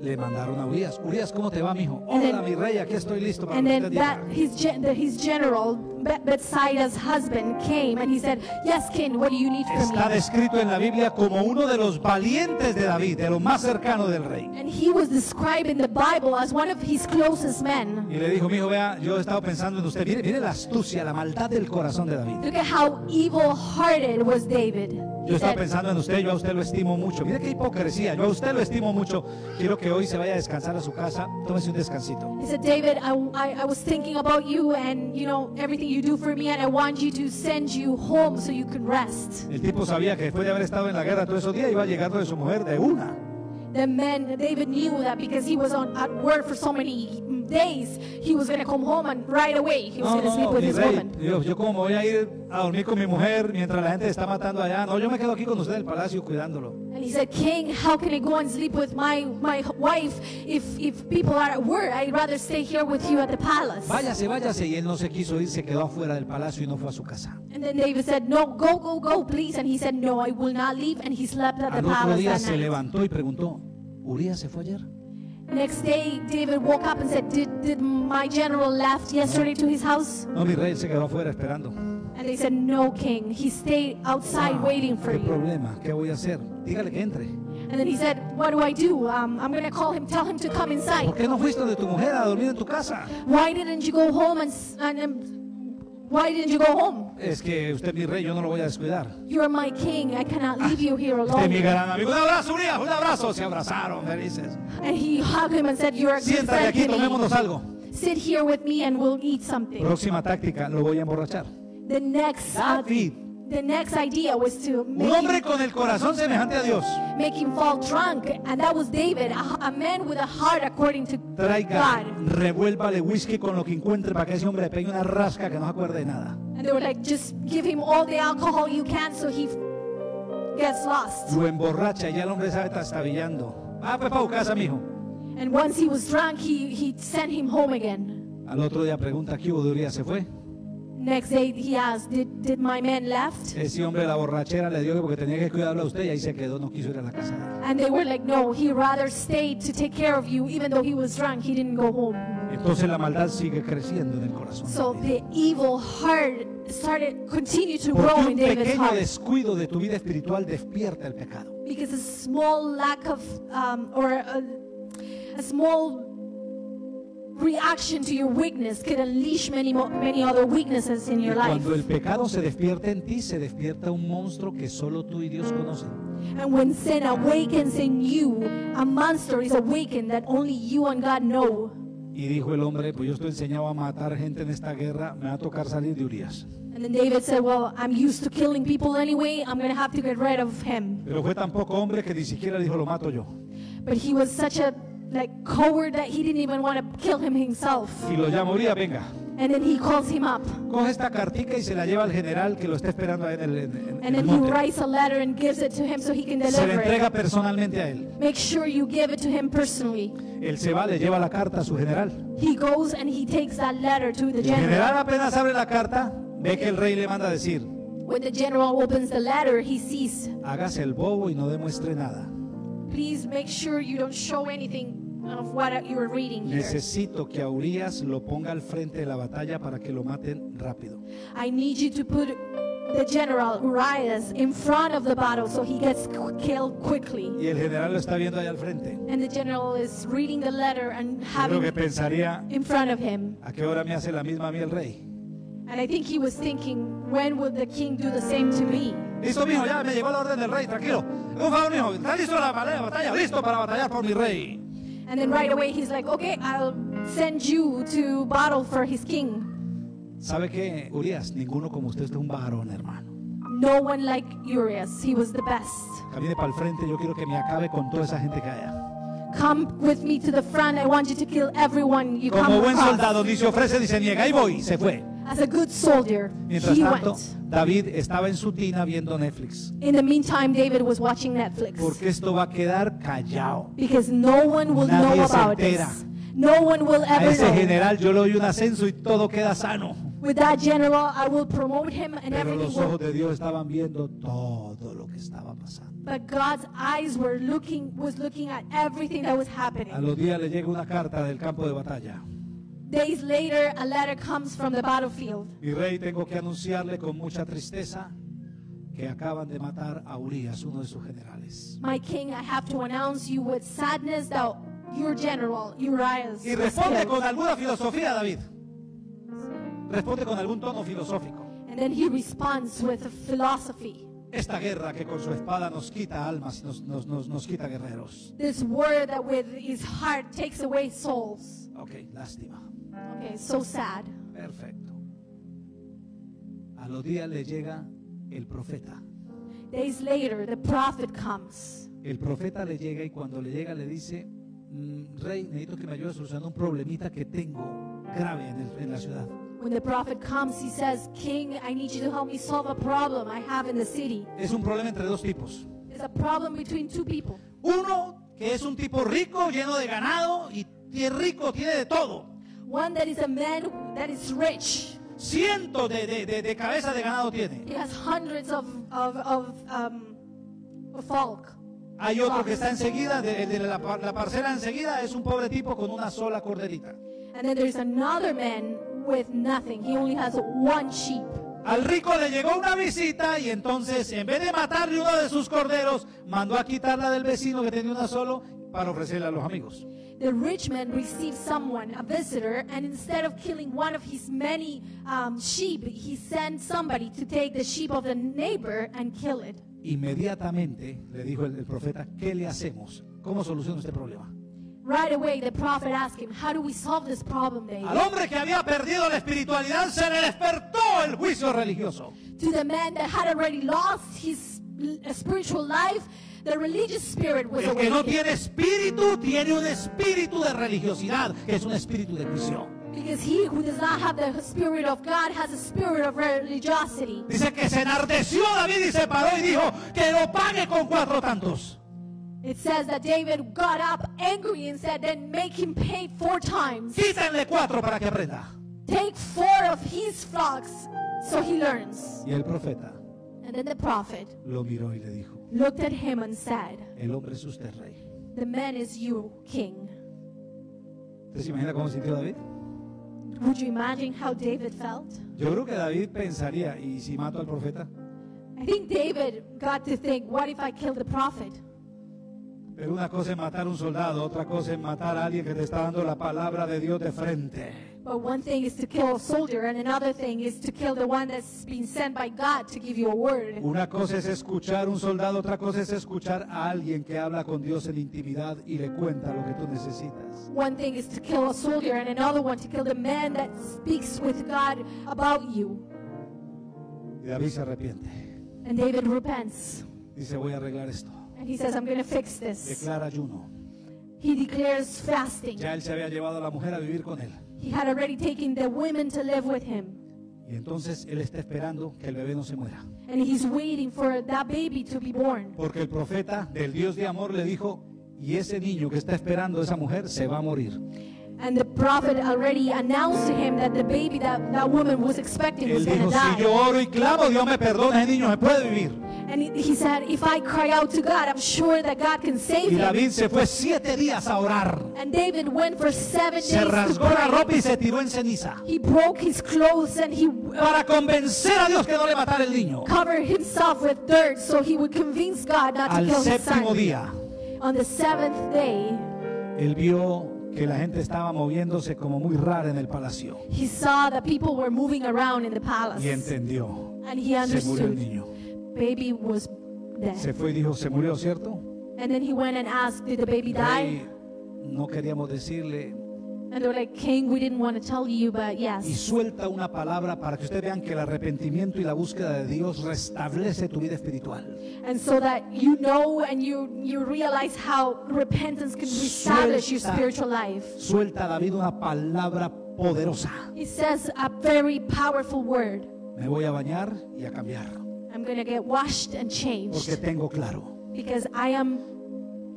Le mandaron a Urias. Urias, ¿cómo te va, mijo? Hola, then- mi rey, aquí estoy listo para And lo then that his gen, the, his general, Be- Bethsaida's husband, came and he said, Yes, king, what do you need from Está me? descrito en la Biblia como uno de los valientes de David, de los más cercanos del rey. And he was described in the Bible as one of his closest men. Y le dijo, mijo, vea, yo he estado pensando en usted. Mire, mire la astucia, la maldad del corazón de David. Look at how evil-hearted was David. Yo estaba pensando en usted, yo a usted lo estimo mucho. Mire qué hipocresía, yo a usted lo estimo mucho. Quiero que hoy se vaya a descansar a su casa. Tómese un descansito. he said, David, I, I, I was thinking about you and, you know, everything you do for me, and I want you to send you home so you can rest. El tipo sabía que después de haber estado en la guerra todos esos días iba a llegar de su mujer de una. The men, David knew that because he was on at work for so many days, he was going to come home and right away he was No, going to sleep no, with his rey, woman. Dios, yo como voy a ir a dormir con mi mujer mientras la gente está matando allá. No, yo me quedo aquí con usted en el palacio cuidándolo. And he said, King, how can I go and sleep with my, my wife if, if people are at war? I'd rather stay here with you at the palace. Váyase, váyase. Y él no se quiso ir, se quedó afuera del palacio y no fue a su casa. And then David said, No, go, go, go, please. And he said, No, I will not leave. And he slept at the Al otro palace día se night. levantó y preguntó, ¿Urias se fue ayer? Next day, David woke up and said, Did, did my general left yesterday to his house? No, mi rey, se quedó afuera esperando. And they said, No, king. He stayed outside Ah, waiting for ¿Qué you. problema? ¿Qué voy a hacer? Dígale que entre. And then he said, What do I do? Um, I'm going to call him, tell him to come inside. ¿Por qué no fuiste de tu mujer a dormir en tu casa? Why didn't you go home and, and, and why didn't you go home? Es que usted es mi rey, yo no lo voy a descuidar. You're my king. I cannot leave you here Usted es mi alone. gran amigo. Un abrazo, Urias, un abrazo. Se abrazaron, felices. And he hugged him and said, You're a good Siéntate friend aquí, to tomémonos algo. Sit here with me and we'll eat something. Próxima táctica, lo voy a emborrachar. The next, David, the next idea was to un make hombre him, con el corazón semejante a Dios. make him fall drunk. And that was David, a, a man with a heart according to Traiga, God. revuélvale whisky con lo que encuentre para que ese hombre le pegue una rasca que no se acuerde de nada. And they were like, Just give him all the alcohol you can so he gets lost. Lo emborracha y ya el hombre sabe trastabillando. Ah, pues para casa, mijo. And once he was drunk, he, he sent him home again. Al otro día pregunta, ¿qué hubo? ¿Se fue? Next day, he asked, Did, did my man left? Ese hombre la borrachera le dio que porque tenía que cuidarlo a usted y ahí se quedó, no quiso ir a la casa de él. And they were like, No, he rather stayed to take care of you, even though he was drunk, he didn't go home. Entonces la maldad sigue creciendo en el corazón. de So David. the evil heart started, continued to Porque grow un in David's pequeño heart. descuido de tu vida espiritual despierta el pecado. Because a small lack of, um, or a, a small reaction to your weakness could unleash many, many other weaknesses in your life. cuando el pecado se despierta en ti, se despierta un monstruo que solo tú y Dios conocen. And when sin awakens in you, a monster is awakened that only you and God know. Y dijo el hombre, pues yo estoy enseñado a matar gente en esta guerra, me va a tocar salir de Urias. And then David said, Well, I'm used to killing people anyway. I'm going to have to get rid of him. Pero fue tan poco hombre que ni siquiera dijo, lo mato yo. But he was such a like coward that he didn't even want to kill him himself. Y lo llama Urias, venga, And then he calls him up. coge esta cartica y se la lleva al general que lo está esperando ahí en el, en- en- And el then he monte. writes a letter and gives it to him so he can Se le deliver entrega it. personalmente a él. Make sure you give it to him personally. Él se va, le lleva la carta a su general. He goes and he takes that letter to the El general general. apenas abre la carta, ve que el rey le manda a decir, When the general opens the letter, he sees, hágase el bobo y no demuestre nada. Please make sure you don't show anything of what you're reading here. Necesito que a Urias lo ponga al frente de la batalla para que lo maten rápido. I need you to put the general Urias in front of the battle so he gets killed quickly. Y el general lo está viendo ahí al frente. And the general is reading the letter and having que pensaría, in front of him. ¿a qué hora me hace la misma a mí el rey? And I think he was thinking, when would the king do the same to me? Listo, mijo, ya me llegó la orden del rey, tranquilo. Un favor, mijo, ¿está listo la batalla? Listo para batallar por mi rey. And then right away he's like, okay, I'll send you to battle for his king. ¿Sabe qué, Urias? Ninguno como usted es un varón, hermano. No one like Urias. He was the best. Camine para el frente, yo quiero que me acabe con toda esa gente que haya. Come with me to the front. I want you to kill everyone you come Como buen across. soldado, ni se ofrece ni se niega. Ahí voy, se fue. As a good soldier, Mientras he tanto, went. David estaba en su tina viendo Netflix. In the meantime, David was watching Netflix. Porque esto va a quedar callado. Because no one will Nadie know se about entera. this. No one will A ever ese know. general yo le doy un ascenso y todo queda sano. With that general, I will promote him and Pero everything los will ojos de Dios estaban viendo todo lo que estaba pasando. But God's eyes were looking was looking at everything that was happening. A los días le llega una carta del campo de batalla. Days later, a letter comes from the battlefield. Mi rey, tengo que anunciarle con mucha tristeza que acaban de matar a Urias, uno de sus generales. My king, I have to announce you with sadness that your general Urias Y responde con alguna filosofía, David. Responde con algún tono filosófico. And then he responds with a philosophy. Esta guerra que con su espada nos quita almas nos, nos, nos, nos quita guerreros. This war that with his heart takes away souls. Ok, lástima. Okay, so sad. Perfecto. A los días le llega el profeta. Days later, the prophet comes. El profeta le llega y cuando le llega le dice, "Mm, rey, necesito que me ayude a solucionar un problemita que tengo grave en, el- en la ciudad. When the prophet comes, he says, King, I need you to help me solve a problem I have in the city. Es un problema entre dos tipos. It's a problem between two people. Uno que es un tipo rico, lleno de ganado, y es rico, tiene de todo. One that is a man that is rich. Cientos de, de, de, de cabezas de ganado tiene. He has hundreds of, of, of, um, of folk. Hay otro que está enseguida, de, de la, la parcela enseguida, es un pobre tipo con una sola corderita. And then there's another man with nothing. He only has one sheep. Al rico le llegó una visita y entonces en vez de matarle uno de sus corderos, mandó a quitarla del vecino que tenía una solo para ofrecerle a los amigos. The rich man received someone, a visitor, and instead of killing one of his many um, sheep, he sent somebody to take the sheep of the neighbor and kill it. Inmediatamente le dijo el, el profeta, ¿qué le hacemos? ¿Cómo soluciono este problema? Right away, the prophet asked him, How do we solve this problem, Al hombre que había perdido la espiritualidad se le despertó el juicio religioso. To the man that had already lost his uh, spiritual life, the religious spirit was El que no tiene espíritu tiene un espíritu de religiosidad, que es un espíritu de juicio. Because he who does not have the spirit of God has a spirit of religiosity. Dice que se enardeció David y se paró y dijo que lo pague con cuatro tantos. It says that David got up angry and said, Then make him pay four times. Quítenle cuatro para que aprenda. Take four of his flocks so he learns. Y el profeta And then the prophet lo miró y le dijo, looked at him and said, el hombre es usted rey. The man is you, king. ¿Usted se imagina cómo sintió David? Would you imagine how David felt? Yo creo que David pensaría, ¿y si mato al profeta? I think David got to think, What if I kill the prophet? Pero una cosa es matar a un soldado, otra cosa es matar a alguien que te está dando la palabra de Dios de frente. But one thing is to kill a soldier, and another thing is to kill the one that's been sent by God to give you a word. Una cosa es escuchar a un soldado, otra cosa es escuchar a alguien que habla con Dios en intimidad y le cuenta lo que tú necesitas. One thing is to kill a soldier, and another one to kill the man that speaks with God about you. Y David se arrepiente. And David repents. Dice, voy a arreglar esto. And he says, I'm going to fix this. Declara ayuno. He declares fasting. Ya él se había llevado a la mujer a vivir con él. He had already taken the women to live with him. Y entonces él está esperando que el bebé no se muera. And he's waiting for that baby to be born. Porque el profeta del Dios de amor le dijo, y ese niño que está esperando esa mujer se va a morir. And the prophet already announced to him that the baby that that woman was expecting was Él going to dijo, si yo die. oro y clamo, Dios me perdona, ese niño se puede vivir. And he, he said, if I cry out to God, I'm sure that God can save Y him. David se fue siete días a orar. And David went for seven Se days to rasgó la ropa pray. y se tiró en ceniza. He broke his clothes and he Para convencer a Dios que no le matara el niño. covered himself with dirt so he would convince God not to Al kill his séptimo son. día, On the seventh day, él vio que la gente estaba moviéndose como muy rara en el palacio. he saw that people were moving around in the Y palace. entendió. And he Se murió el understood. niño. Baby was Se dead. fue y dijo, se murió, ¿cierto? And then he went and asked, Did the baby die? No queríamos decirle. And they were like, King, we didn't want to tell you, but Y yes. suelta una palabra para que ustedes vean que el arrepentimiento y la búsqueda de Dios restablece tu vida espiritual. And so that you know and you, you realize how repentance can reestablish your spiritual life. Suelta David una palabra poderosa. He says a very powerful word. Me voy a bañar y a cambiar. I'm going to get washed and Porque changed tengo claro because I am,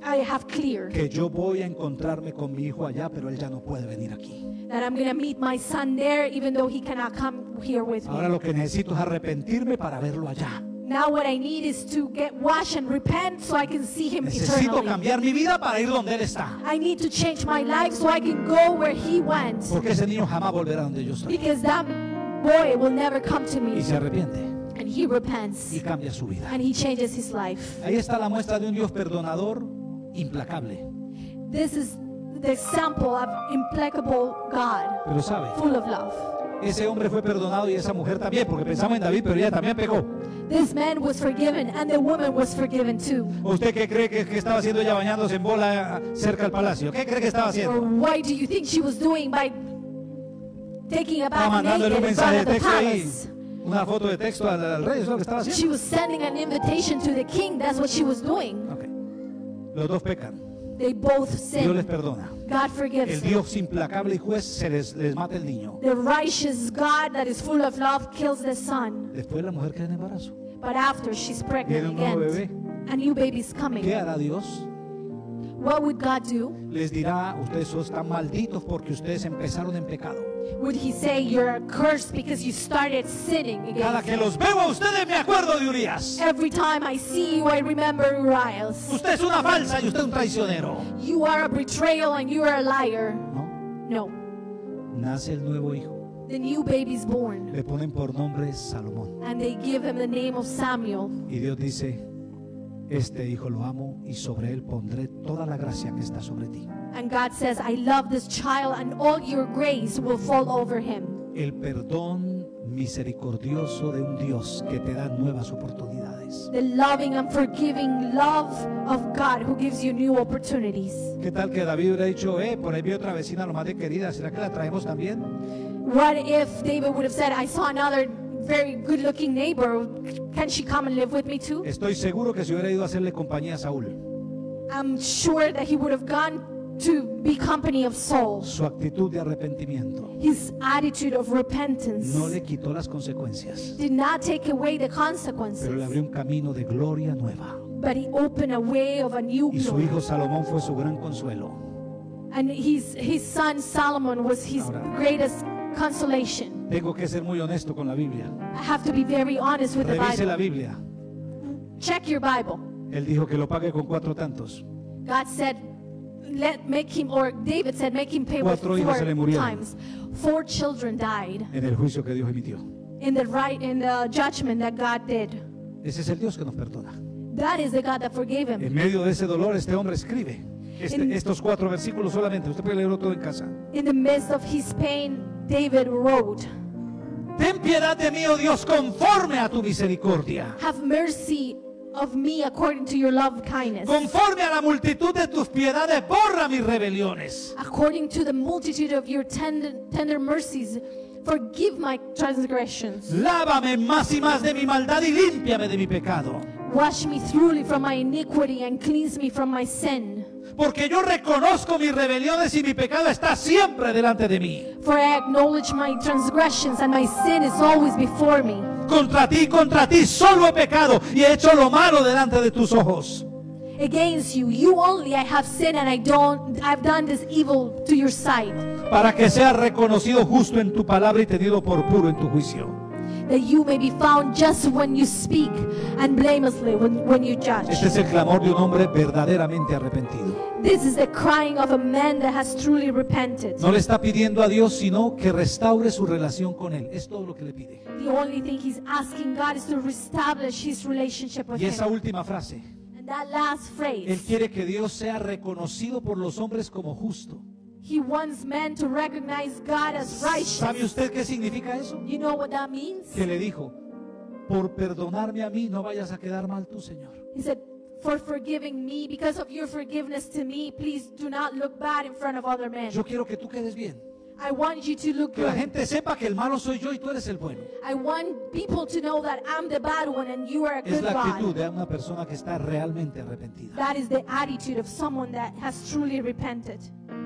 I have clear que yo voy a encontrarme con mi hijo allá, pero él ya no puede venir aquí. that I'm going to meet my son there even though he cannot come here with Ahora me. lo que necesito es arrepentirme para verlo allá. Now what I need is to get washed and repent so I can see him Necesito eternally. cambiar mi vida para ir donde él está. I need to change my life so I can go where he went Porque ese niño jamás volverá donde yo estoy. because that boy will never come to me Y se arrepiente and he repents y cambia su vida. and he changes his life. Ahí está la muestra de un Dios perdonador, implacable. This is the example of implacable God, Pero sabe, full of love. ese hombre fue perdonado y esa mujer también, porque pensamos en David, pero ella también pegó. This man was forgiven and the woman was forgiven too. ¿Usted qué cree que, que estaba haciendo ella bañándose en bola ah, cerca del palacio? ¿Qué cree que estaba Or haciendo? why do you think she was doing by taking a Estaba bath mandándole un naked in front mensaje of the texto ahí, palace? una foto de texto al, al rey, eso es lo que estaba haciendo. She was sending an invitation to the king. That's what she was doing. Ok. Los dos pecan. They both Dios les sin. perdona. God El forgives them. Dios implacable y juez se les, les mata el niño. The righteous God that is full of love kills the son. Después la mujer queda en embarazo. But after she's pregnant un nuevo bebé. again, a new baby's ¿Qué coming. hará Dios? What would God do? Les dirá, ustedes tan malditos porque ustedes empezaron en pecado. Would he say you're cursed because you started sinning Cada que los veo a ustedes me acuerdo de Urias. Every time I see you, I remember Urias. Usted es una falsa y usted es un traicionero. You are a betrayal and you are a liar. No, No. nace el nuevo hijo. The new baby's born. Le ponen por nombre Salomón. And they give him the name of Samuel. Y Dios dice, este hijo lo amo y sobre él pondré toda la gracia que está sobre ti. And God says, I love this child and all your grace will fall over him. El perdón misericordioso de un Dios que te da nuevas oportunidades. The loving and forgiving love of God who gives you new opportunities. ¿Qué tal que David hubiera dicho, eh, por ahí vi otra vecina lo más de querida, ¿será que la traemos también? What if David would have said, I saw another very good looking neighbor. Can she come and live with me too? Estoy seguro que si hubiera ido a hacerle compañía a Saúl, I'm sure that he would have gone to be company of Saul. su actitud de arrepentimiento His attitude of repentance no le quitó las consecuencias, did not take away the pero le consequences, abrió un camino de gloria nueva. but he opened a way of a new Y su glory. hijo Salomón fue su gran consuelo. And his, his son Solomon was his Ahora. greatest consolation. Tengo que ser muy honesto con la Biblia. I have to be very honest with the Revise la Bible. Biblia. Check your Bible. Él dijo que lo pague con cuatro tantos. God said, let make him, or David said, make him pay with Cuatro hijos se le four murieron. times. Four children died en el juicio que Dios emitió. in the right in the judgment that God did. Ese es el Dios que nos perdona. That is the God that forgave him. En medio de ese dolor, este hombre escribe este- En- estos cuatro versículos solamente. Usted puede leerlo todo en casa. In the midst of his pain, David wrote, Ten piedad de mí, oh Dios, conforme a tu misericordia. Have mercy of me according to your love kindness. Conforme a la multitud de tus piedades, borra mis rebeliones. According to the multitude of your tender, tender mercies, forgive my transgressions. Lávame más y más de mi maldad y límpiame de mi pecado. Wash me thoroughly from my iniquity and cleanse me from my sin. Porque yo reconozco mis rebeliones y mi pecado está siempre delante de mí. For I acknowledge my transgressions and my sin is always before me. Contra ti, contra ti, solo he pecado y he hecho lo malo delante de tus ojos. Against you, you only I have sinned and I don't I've done this evil to your sight. Para que seas reconocido justo en tu palabra y tenido por puro en tu juicio. That you may be found just when you speak and blamelessly when, when you judge. Este es el clamor de un hombre verdaderamente arrepentido. This is the crying of a man that has truly repented. No le está pidiendo a Dios sino que restaure su relación con Él. Es todo lo que le pide. The only thing he's asking God is to reestablish his relationship with Y esa him. última frase. And that last Él phrase, quiere que Dios sea reconocido por los hombres como justo. He wants men to recognize God as ¿Sabe righteous. usted qué significa eso? You know what that means? Que le dijo, por perdonarme a mí no vayas a quedar mal tú, Señor. He said, For forgiving me, because of your forgiveness to me, please do not look bad in front of other men. Yo quiero que tú quedes bien. I want you to look Que la good. gente sepa que el malo soy yo y tú eres el bueno. I want people to know that I'm the bad one and you are a Es good la actitud God. de una persona que está realmente arrepentida. That is the attitude of someone that has truly repented.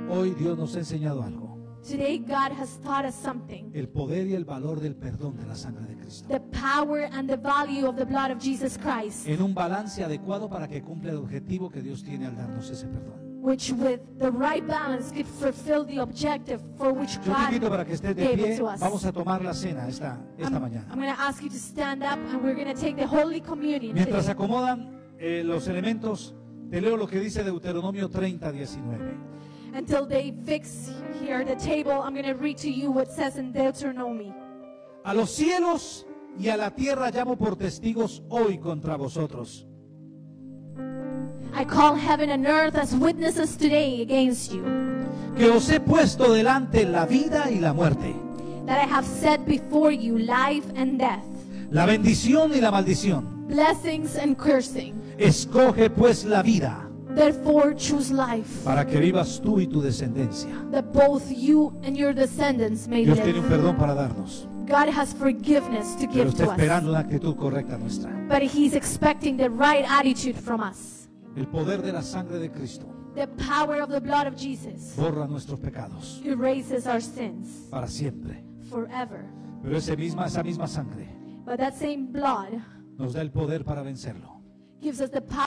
Hoy Dios nos ha enseñado algo. Today, God has taught us something. El poder y el valor del perdón de la sangre de Cristo. The power and the value of the blood of Jesus Christ, En un balance adecuado para que cumpla el objetivo que Dios tiene al darnos ese perdón. which with the right balance could fulfill the objective for which Yo te invito God para que estés de pie. Vamos a tomar la cena esta, esta I'm, mañana. I'm going to ask you to stand up and we're going to take the Holy Communion Mientras today. acomodan eh, los elementos, te leo lo que dice Deuteronomio 30, 19. Until they fix here the table, I'm going to read to you what says in Deuteronomy. A los cielos y a la tierra llamo por testigos hoy contra vosotros. I call heaven and earth as witnesses today against you, Que os he puesto delante la vida y la muerte, that I have set before you life and death, la bendición y la maldición. blessings and cursing. Escoge pues la vida Therefore, choose life, para que vivas tú y tu descendencia. that both you and your descendants may Dios tiene un live. perdón para darnos, God has forgiveness to pero give está to us, esperando una actitud correcta nuestra. but He's expecting the right attitude from us. El poder de la sangre de Cristo The power of the blood of Jesus borra nuestros pecados erases our sins para siempre. forever. Pero ese misma, esa misma sangre But that same blood nos da el poder para vencerlo. gives us the power